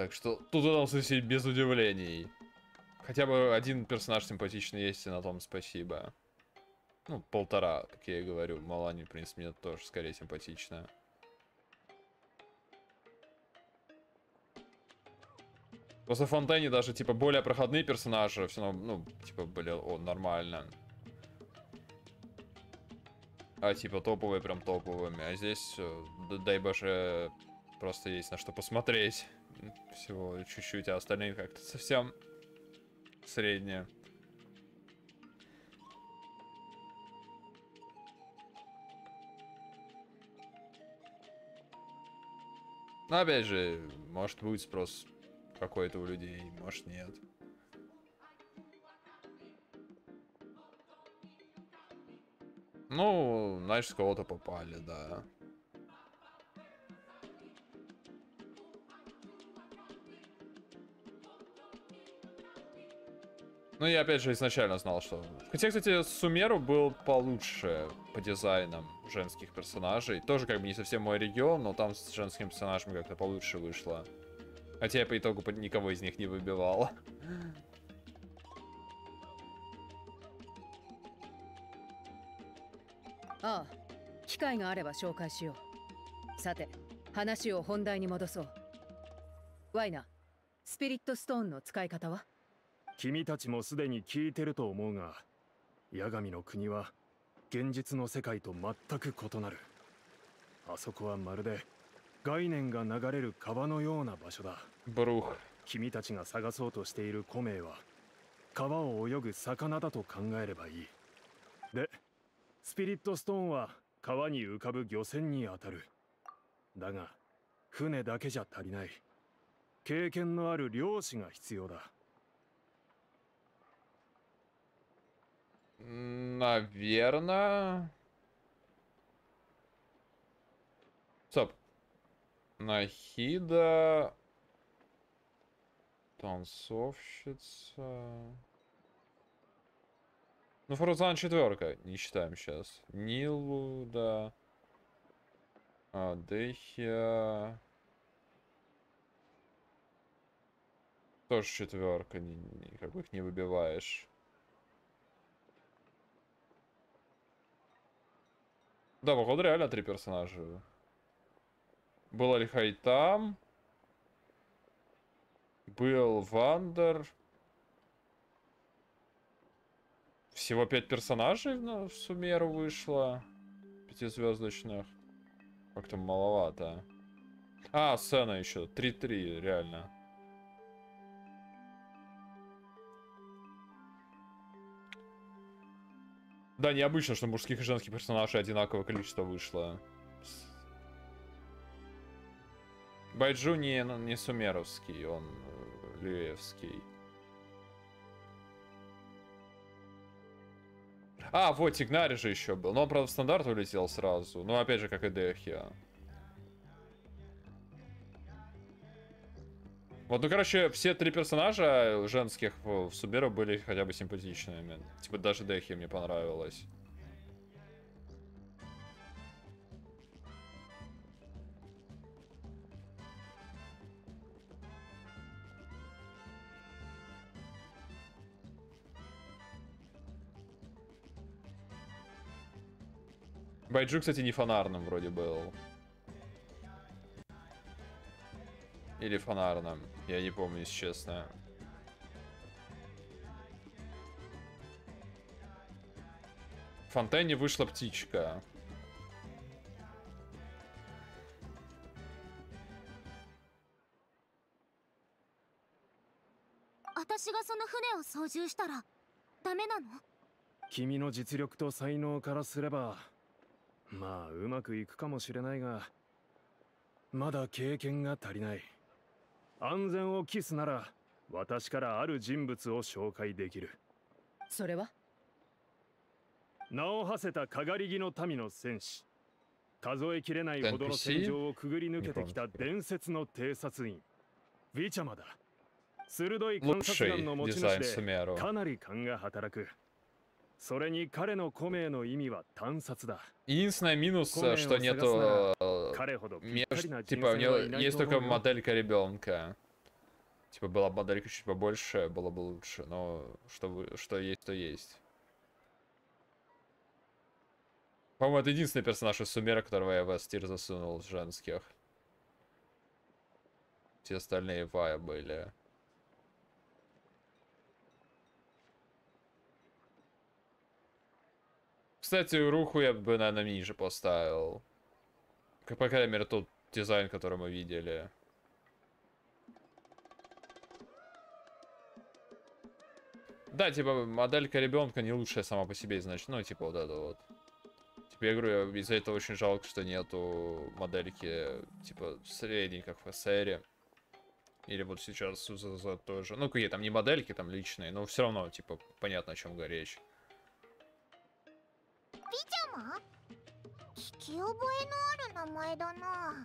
Так что тут этом смысле без удивлений. Хотя бы один персонаж симпатичный есть, и на том спасибо. Ну, полтора, как я и говорю. Малани, в принципе, мне тоже скорее симпатичная. После Фонтейни даже, типа, более проходные персонажи все равно, ну, типа, были, о, нормально. А, типа, топовые прям топовыми. А здесь, э, дай боже, просто есть на что посмотреть. Всего чуть-чуть, а остальные как-то совсем средние. Но опять же, может будет спрос какой-то у людей, может нет. Ну, значит, с кого-то попали, да. Ну, я опять же изначально знал, что... Хотя, кстати, Сумеру был получше по дизайнам женских персонажей. Тоже как бы не совсем мой регион, но там с женскими персонажами как-то получше вышло. Хотя я по итогу по- никого из них не выбивал. ああ機会があれば紹介しようさて話を本題に戻そうワイナスピリットストーンの使い方は 君たちもすでに聞いてると思うが八神の国は現実の世界と全く異なる。あそこはまるで概念が流れる川のような場所だ。君たちが探そうとしている古名は川を泳ぐ魚だと考えればいい。でスピリットストーンは川に浮かぶ漁船にあたる。だが船だけじゃ足りない。経験のある漁師が必要だ。Наверное. Стоп. Нахида. Танцовщица. Ну, Фрузан четверка, не считаем сейчас. Нилу, да. А, Дехия. Тоже четверка, не, не- как бы их не выбиваешь. Да, походу реально три персонажа. Был Алихайтам. Был Вандер. Всего пять персонажей в суммеру вышло. Пятизвездочных. Как-то маловато. А, сцена еще. 3-3, реально. Да, необычно, что мужских и женских персонажей одинаковое количество вышло. Байджу не, ну, не сумеровский, он э, люевский. А, вот, Тигнари же еще был. Но он, правда, в стандарт улетел сразу. Ну, опять же, как и Дехия. Вот, ну, короче, все три персонажа женских в, Суберу были хотя бы симпатичными. Типа, даже Дехия мне понравилась. Байджу, кстати, не фонарным вроде был. Или фонарным. Я не помню, если честно. В Фонтейне вышла птичка. 私がその船を操縦したらダメなの君の実力と才能からすればまあうまくいくかもしれないがまだ経験が足りない 安全を期すなら私からある人物を紹介できるそれは名を馳せたかがり木の民の戦士数えきれないほどの NPC？戦場をくぐり抜けてきた伝説の偵察員ヴィチャマだ 鋭い観察眼の持ち Лучший 主 дизайн で Сумеру. かなり勘が働くそれに彼のコメの意味は探索だ Единственный минус, э, Комен что он нету... Мне, типа, у него есть только моделька ребенка. Типа, была моделька чуть побольше, было бы лучше, но что, что есть, то есть. По-моему, это единственный персонаж из Сумера, которого я в стир засунул с женских. Все остальные Вая были. Кстати, руху я бы, наверное, ниже поставил. Как, по крайней мере, тот дизайн, который мы видели. Да, типа, моделька ребенка не лучшая сама по себе, значит, ну, типа, вот это вот. Типа, я говорю, из-за этого очень жалко, что нету модельки, типа, средней, как в СР. Или вот сейчас за тоже. Ну, какие там не модельки, там личные, но все равно, типа, понятно, о чем речь.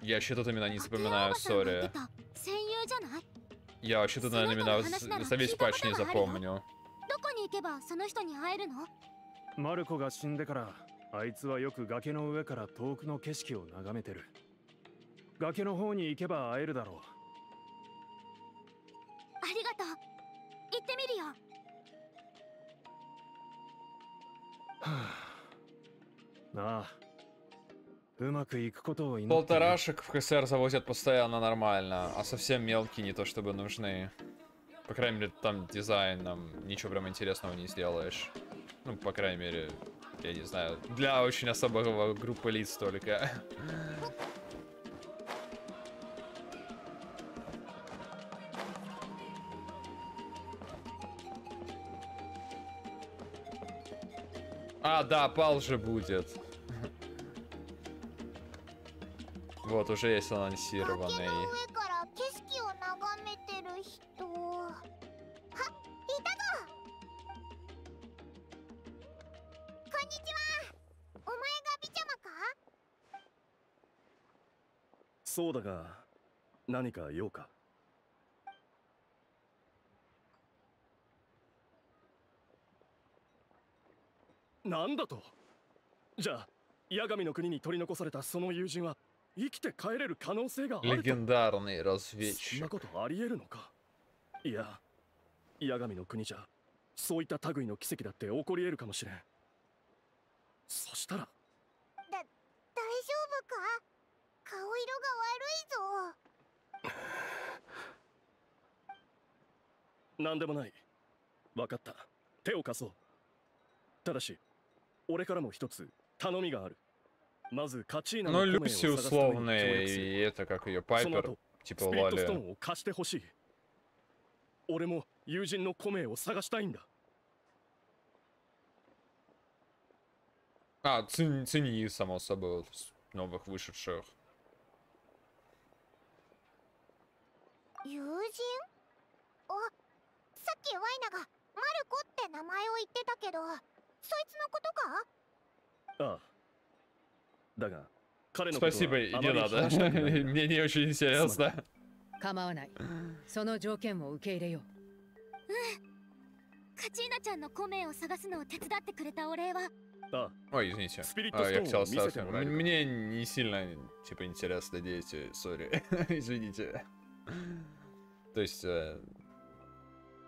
Я вообще тут имена не 竹 запоминаю, 山さんが言っ сори. てた戦友じゃない Я вообще тут, наверное, имена с- за весь патч не запомню. どこに行けばその人に会えるのマルコが死んでからあいつはよく崖の上から遠くの景色を眺めてる崖の方に行けば会えるだろありがとう行ってみるようはあなあ Полторашек в ХСР завозят постоянно нормально, а совсем мелкие не то чтобы нужны. По крайней мере, там дизайном ничего прям интересного не сделаешь. Ну, по крайней мере, я не знаю, для очень особого группы лиц только. А, да, пал же будет. Вот, уже есть 崖 анонсированный. の上から景色を眺めてる人はっいたぞこんにちはお前がビジャマかそうだが何か用かなんだとじゃあ八神の国に取り残されたその友人は 生きて帰れる可能性があると Легендарный そんな разведчик. ことありえるのかいや八神の国じゃそういった類の奇跡だって起こり得るかもしれんそしたらだ大丈夫か顔色が悪いぞ何でもない分かった手を貸そうただし俺からも一つ頼みがある まずカチーナ Ну, のコメを Люси 探すために協 условный, 力する и это как ее その Пайпер, 後 типа スピリットストー Лали. ンを貸してほしい俺も友人のコメを探したいんだ А, цени, цени, само собой, вот, с новых вышедших. 友人あさっきワイナがマルコって名前を言ってたけどそいつのことかああだが彼のことは Спасибо, あ не まり надо. 話したくないんだ Мне не очень интересно. 構わないその条件を受け入れようカチーナちゃんのコメを探すのを手伝ってくれたお礼はあ Ой, извините. Спирит А, я Stone хотел Мисс оставить. Этербрайдер. М- Мне не сильно, типа, интересно дети, сори. Извините. То есть, э,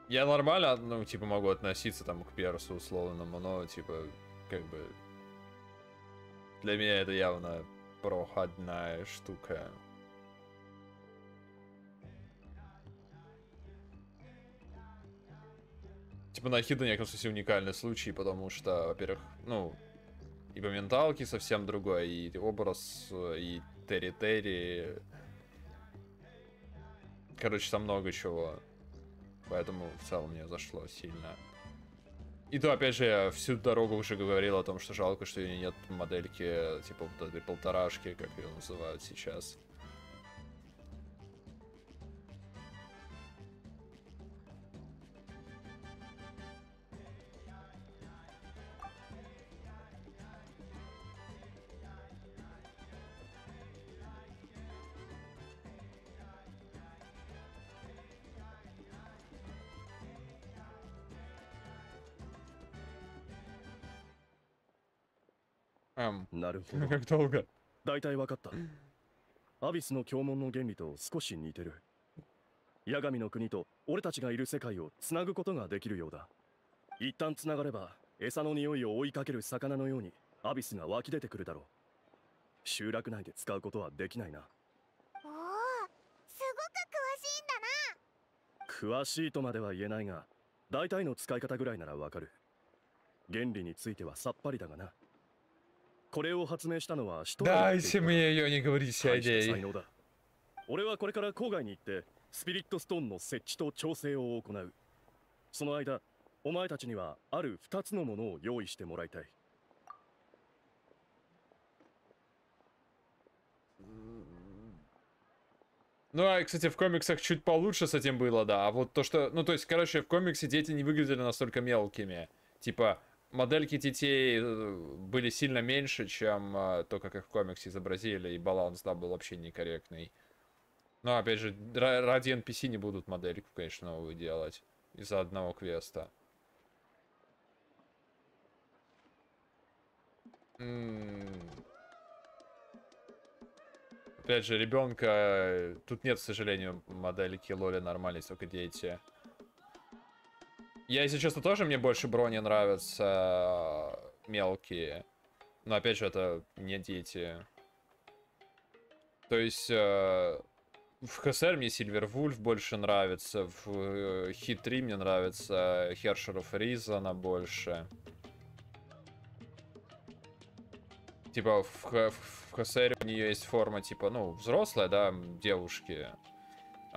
я нормально, ну, типа, могу относиться там к персу условному, но, типа, как бы... Для меня это явно проходная штука. Типа на мне кажется, все уникальный случай, потому что, во-первых, ну, и по менталке совсем другой, и образ, и терри-терри. Короче, там много чего. Поэтому в целом мне зашло сильно. И то, опять же, я всю дорогу уже говорил о том, что жалко, что у нее нет модельки, типа вот этой полторашки, как ее называют сейчас. なるほど。道具。大体わかった。アビスの教門の原理と少し似てる。八神の国と俺たちがいる世界をつなぐことができるようだ。一旦つながれば、餌の匂いを追いかける魚のように、アビスが湧き出てくるだろう。集落内で使うことはできないな。おお、すごく詳しいんだな。詳しいとまでは言えないが、大体の使い方ぐらいならわかる。原理についてはさっぱりだがな。これを発明したのはシュトライ Дайте мне ее, не говорите о 大した才 ней. 能だ俺はこれから郊外に行ってスピリットストーンの設置と調整を行うその間お前たちにはある2つのものを用意してもらいたい Ну, а, кстати, в комиксах чуть получше с этим было, да. А вот то, что... Ну, то есть, короче, в комиксе дети не выглядели настолько мелкими. Типа, модельки детей э, были сильно меньше, чем э, то, как их в комиксе изобразили, и баланс, да, был вообще некорректный. Но, опять же, ра- ради NPC не будут модельку, конечно, новую делать. Из-за одного квеста. Опять же, ребенка... Тут нет, к сожалению, модельки Лоли нормальной, только дети. Я, если честно, тоже мне больше брони нравятся э, мелкие. Но опять же, это не дети. То есть... э, в ХСР мне Сильвер Вульф больше нравится, в э, Хит 3 мне нравится Хершеров Ризана больше. Типа в, Х- в ХСР у нее есть форма, типа, ну, взрослая, да, девушки.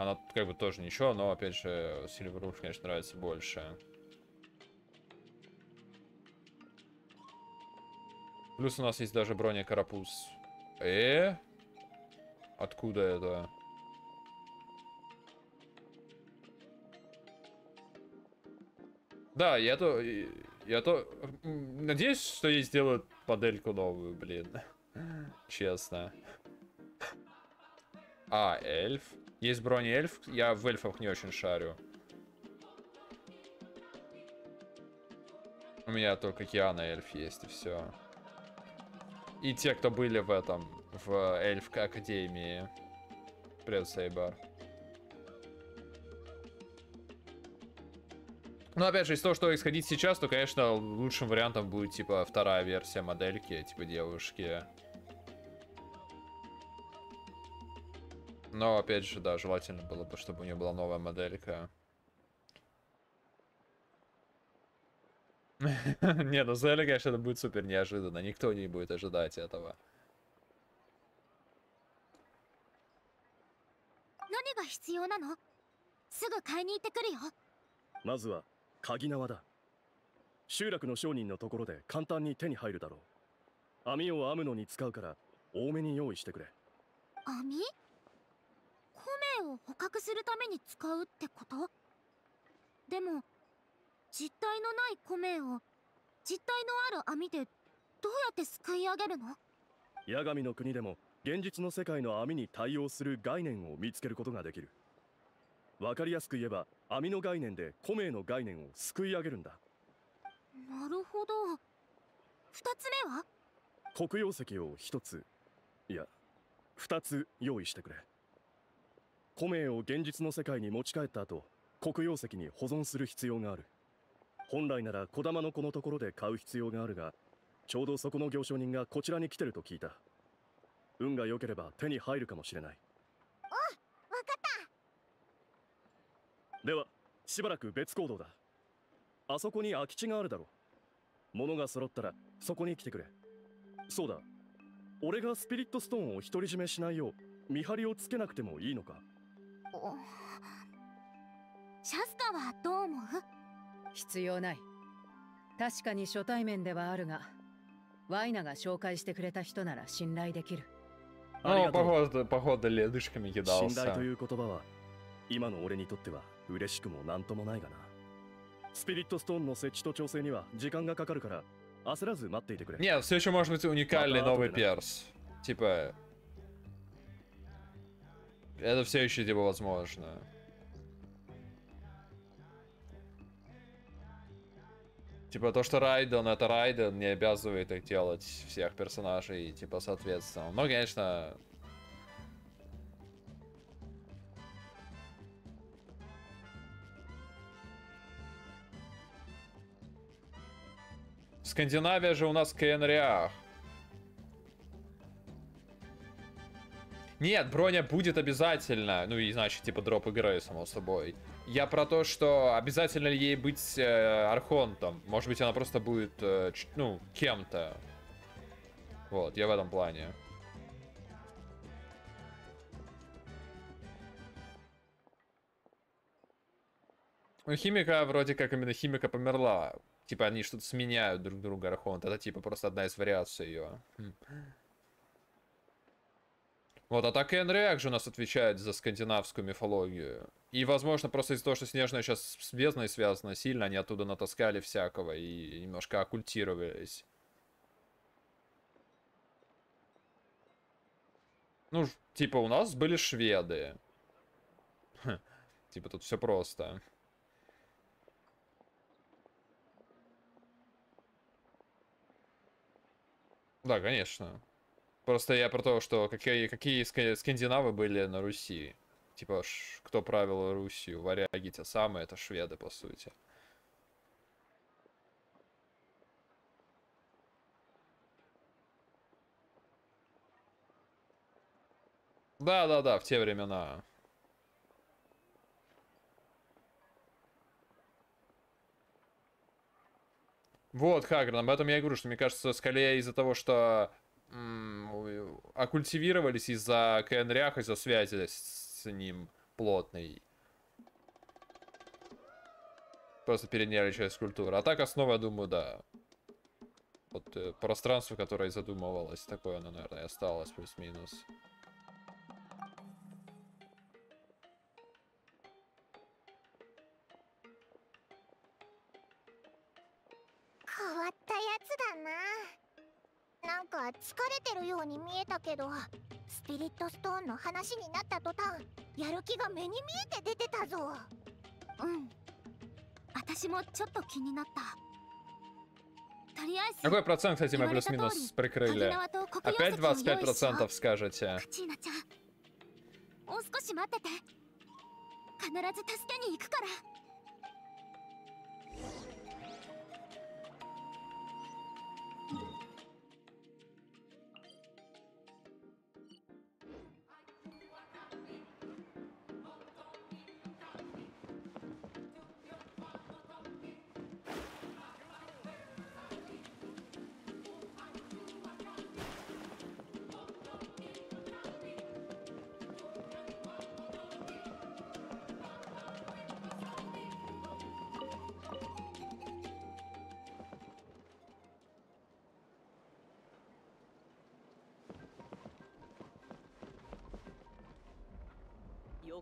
Она как бы тоже ничего, но опять же, Сильвер Вульф, конечно, нравится больше. Плюс у нас есть даже броня Карапуз. Э? Откуда это? Да, я то... Я то... Надеюсь, что ей сделают модельку новую, блин. Честно. А, эльф. Есть брони эльф. Я в эльфах не очень шарю. У меня только Киана эльф есть, и все. И те, кто были в этом, в эльф академии. Привет, Сейбар. Ну, опять же, из того, что исходить сейчас, то, конечно, лучшим вариантом будет, типа, вторая версия модельки, типа, девушки. Но, опять же, да, желательно было бы, чтобы у нее была новая моделька. Не, ну Зелли, конечно, это будет супер неожиданно. Никто не будет ожидать этого. 何が必要なのすぐ買いに行ってくるよまずは鍵縄だ集落の商人のところで簡単に手に入るだろう網を編むのに使うから多めに用意してくれ網コメ を捕獲するために使うってこと？でも実体のないコメを実体のある網でどうやってすくい上げるの？八神の国でも現実の世界の網に対応する概念を見つけることができる。わかりやすく言えば網の概念でコメの概念をすくい上げるんだ。なるほど。二つ目は？黒曜石を一ついや二つ用意してくれコメを現実の世界に持ち帰った後黒曜石に保存する必要がある。本来なら小玉の子のところで買う必要があるがちょうどそこの行商人がこちらに来てると聞いた。運が良ければ手に入るかもしれない。わかった。ではしばらく別行動だ。あそこに空き地があるだろう。物が揃ったらそこに来てくれ。そうだ。俺がスピリットストーンを独り占めしないよう見張りをつけなくてもいいのか？シャスカはどう思う必要ない確かに初対面ではあるがワイナが紹介してくれた人なら信頼できる Ну, походу, походу, ледышками 信 кидался. 頼という言葉は今の俺にとっては嬉しくもなんともないがなスピリットストーンの設置と調整には時間がかかるから焦らず待っていてくれ Нет, все еще может быть уникальный Ага, новый да. перс. Типа... Это все еще типа возможно. Типа то, что Райден это Райден, не обязывает их делать всех персонажей, типа, соответственно. Но, конечно... Скандинавия же у нас КНРА. Нет, броня будет обязательно. Ну и значит, типа, дроп игры, само собой. Я про то, что обязательно ли ей быть э, архонтом. Может быть, она просто будет, э, ну, кем-то. Вот, я в этом плане. Ну, химика, вроде как именно химика померла. Типа, они что-то сменяют друг друга, архонт. Это, типа, просто одна из вариаций ее. Вот, а так и Энреак же у нас отвечает за скандинавскую мифологию. И, возможно, просто из-за того, что Снежная сейчас с бездной связана сильно, они оттуда натаскали всякого и немножко оккультировались. Ну, типа, у нас были шведы. Хм, Типа, тут все просто. Да, конечно. Просто я про то, что какие, какие ска- скандинавы были на Руси. Типа, кто правил Русью? Варяги те самые, это шведы, по сути. Да-да-да, в те времена. Вот, Хагрин, об этом я и говорю, что мне кажется, скорее из-за того, что оккультивировались из-за КНРЯХ, из-за связи с, ним плотной. Просто переняли часть культуры. А так основа, я думаю, да. Вот э, пространство, которое задумывалось, такое оно, наверное, осталось плюс-минус. 変わったやつだななんか疲れてるように見えたけどスピリットストーンの話になった途端やる気が目に見えて出てたぞうん私もちょっと気になったとりあえず Какой процент, кстати, мы плюс-минус прикрыли? Опять 25% скажете? チーナちゃんもう少し待ってて必ず助けに行くから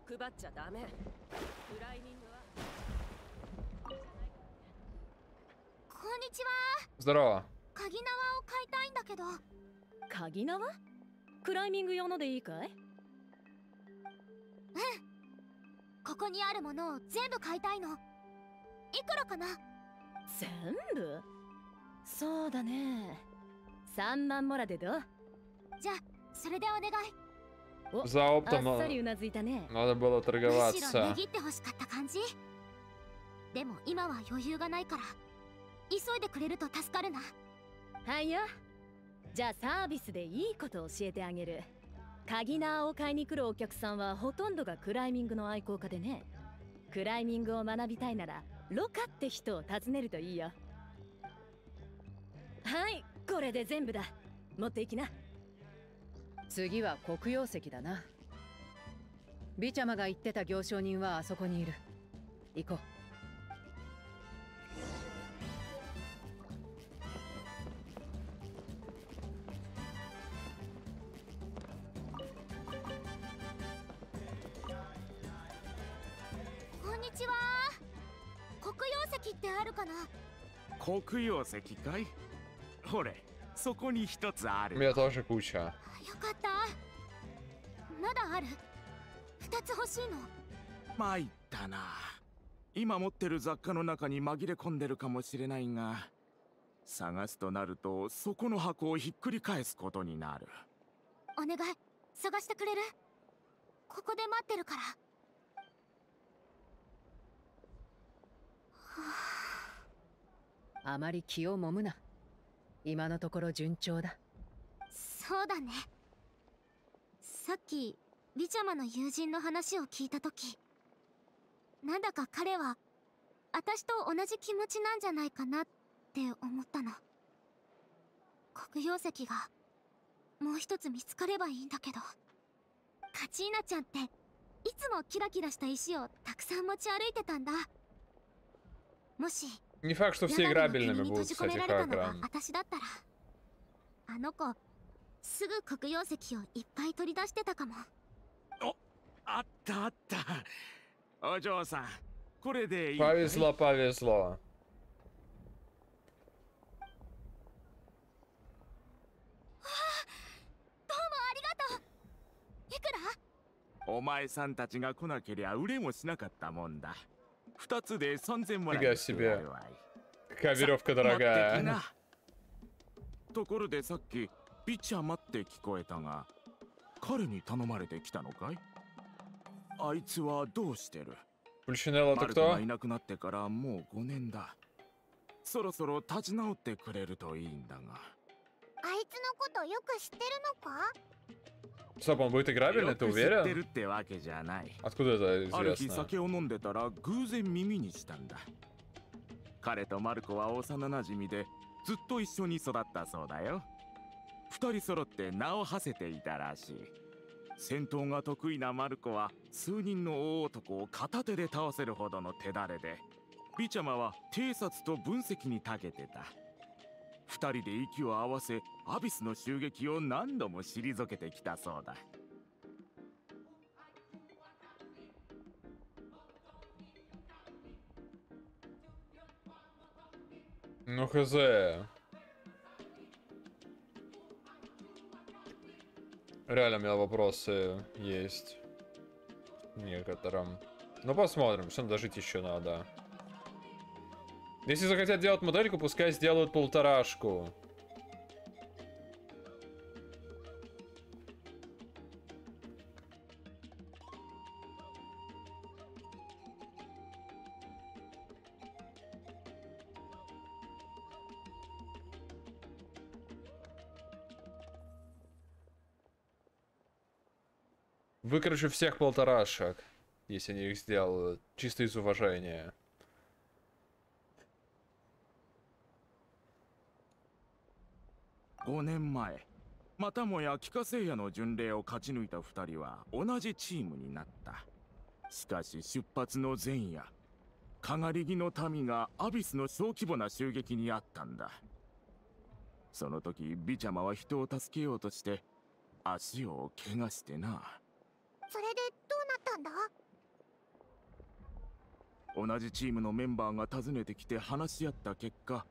欲張っちゃダメクライミングはこんにちは Здорово. 鍵縄を買いたいんだけど鍵縄クライミング用のでいいかいここにあるものを全部買いたいのいくらかな全部そうだね3万モラでどうじゃあそれでお願いお За あ оптом っさりうなずいたね надо было むしろ торговаться. 値切ってほしかった感じでも今は余裕がないから急いでくれると助かるなはいよじゃあサービスでいいことを教えてあげる鍵縄を買いに来るお客さんはほとんどがクライミングの愛好家でねクライミングを学びたいならロカって人を訪ねるといいよはいこれで全部だ持っていきな 次は黒曜石だな。ビチャマが言ってた行商人はあそこにいる。行こう。こんにちは。黒曜石ってあるかな？黒曜石かい？ほれそこに一つある。よかった。まだある？二つ欲しいの？参ったな。今持ってる雑貨の中に紛れ込んでるかもしれないが探すとなるとそこの箱をひっくり返すことになる。お願い。探してくれる？ここで待ってるから、はあまり気を揉むな。今のところ順調だ。そうだね。さっきリチャマの友人の話を聞いた時なんだか彼は私と同じ気持ちなんじゃないかなって思ったの。黒曜石がもう一つ見つかればいいんだけど。カチーナちゃんっていつもキラキラした石をたくさん持ち歩いてたんだ。もし Не факт, что все ヤガの国 играбельными に閉 будут, じ込め кстати, られたのが Хакран. 私だったらあの子すぐ黒曜石をいっぱい取り出してたかもあったあったお嬢さんこれでいい Повезло, повезло. どうもありがとういくらお前さんたちが来なけりゃ売れもしなかったもんだ 二つで3000もら Фига え себе. Какая веревка дорогая. ところでさっきビチャマって聞こえたが彼に頼まれてきたのかいあいつはどうしてる Пульчинелло マ это ルコが кто? いなくなってからもう5年だそろそろ立ち直ってくれるといいんだがあいつのことよく知ってるのか Стоп, он будет играбельный, ты よく知ってる уверен? ってわけじゃない Откуда это ある日 известно? 酒を飲んでたら偶然耳にしたんだ彼とマルコは幼なじみでずっと一緒に育ったそうだよ二人揃って名を馳せていたらしい戦闘が得意なマルコは数人の大男を片手で倒せるほどの手だれでビチャマは偵察と分析に長けてた 二人で息を合わせアビスの襲撃を何度も退けてきたそうだ Ну хз. Реально у меня вопросы есть. Некоторым. Ну посмотрим, все дожить еще надо. Если захотят делать модельку, пускай сделают полторашку. Выкручу всех полторашек, если они их сделают. Чисто из уважения. 5年前。またもや帰化聖夜の巡礼を勝ち抜いた2人は同じチームになった。しかし出発の前夜かがり木の民がアビスの小規模な襲撃にあったんだ。その時ビチャマは人を助けようとして足を怪我してな。それでどうなったんだ？同じチームのメンバーが訪ねてきて話し合った結果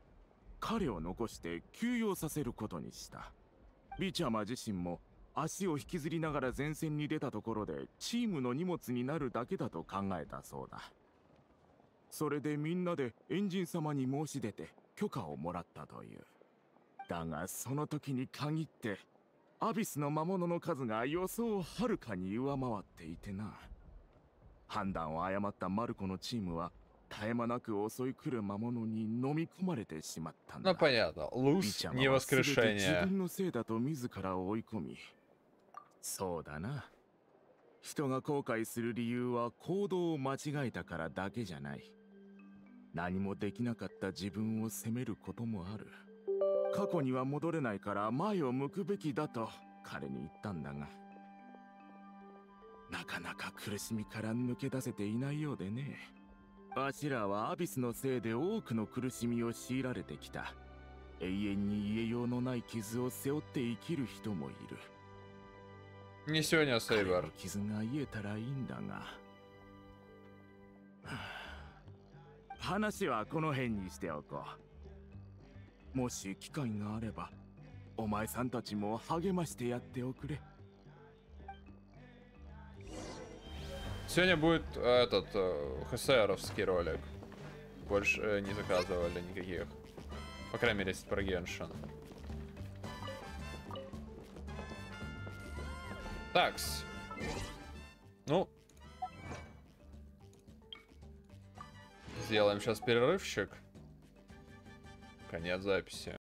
彼を残して休養させることにした。ビチャマ自身も足を引きずりながら前線に出たところでチームの荷物になるだけだと考えたそうだ。それでみんなでエンジン様に申し出て許可をもらったという。だがその時に限ってアビスの魔物の数が予想をはるかに上回っていてな。判断を誤ったマルコのチームは絶え間なく襲い来る魔物に飲み込まれてしまったんだ Ну понятно. ビ Луз チャ не マは全て自 воскрешение. 分のせいだと自らを追い込みそうだな人が後悔する理由は行動を間違えたからだけじゃない何もできなかった自分を責めることもある過去には戻れないから前を向くべきだと彼に言ったんだがなかなか苦しみから抜け出せていないようでね わしらはアビスのせいで多くの苦しみを強いられてきた永遠に癒えようのない傷を背負って生きる人もいる Не сегодня, 彼 Сейбер. の傷が癒えたらいいんだがはあ話はこの辺にしておこうもし機会があればお前さんたちも励ましてやっておくれ Сегодня будет э, этот э, ХСРовский ролик. Больше э, не заказывали никаких. По крайней мере, про Геншин. Такс. Ну. Сделаем сейчас перерывчик. Конец записи.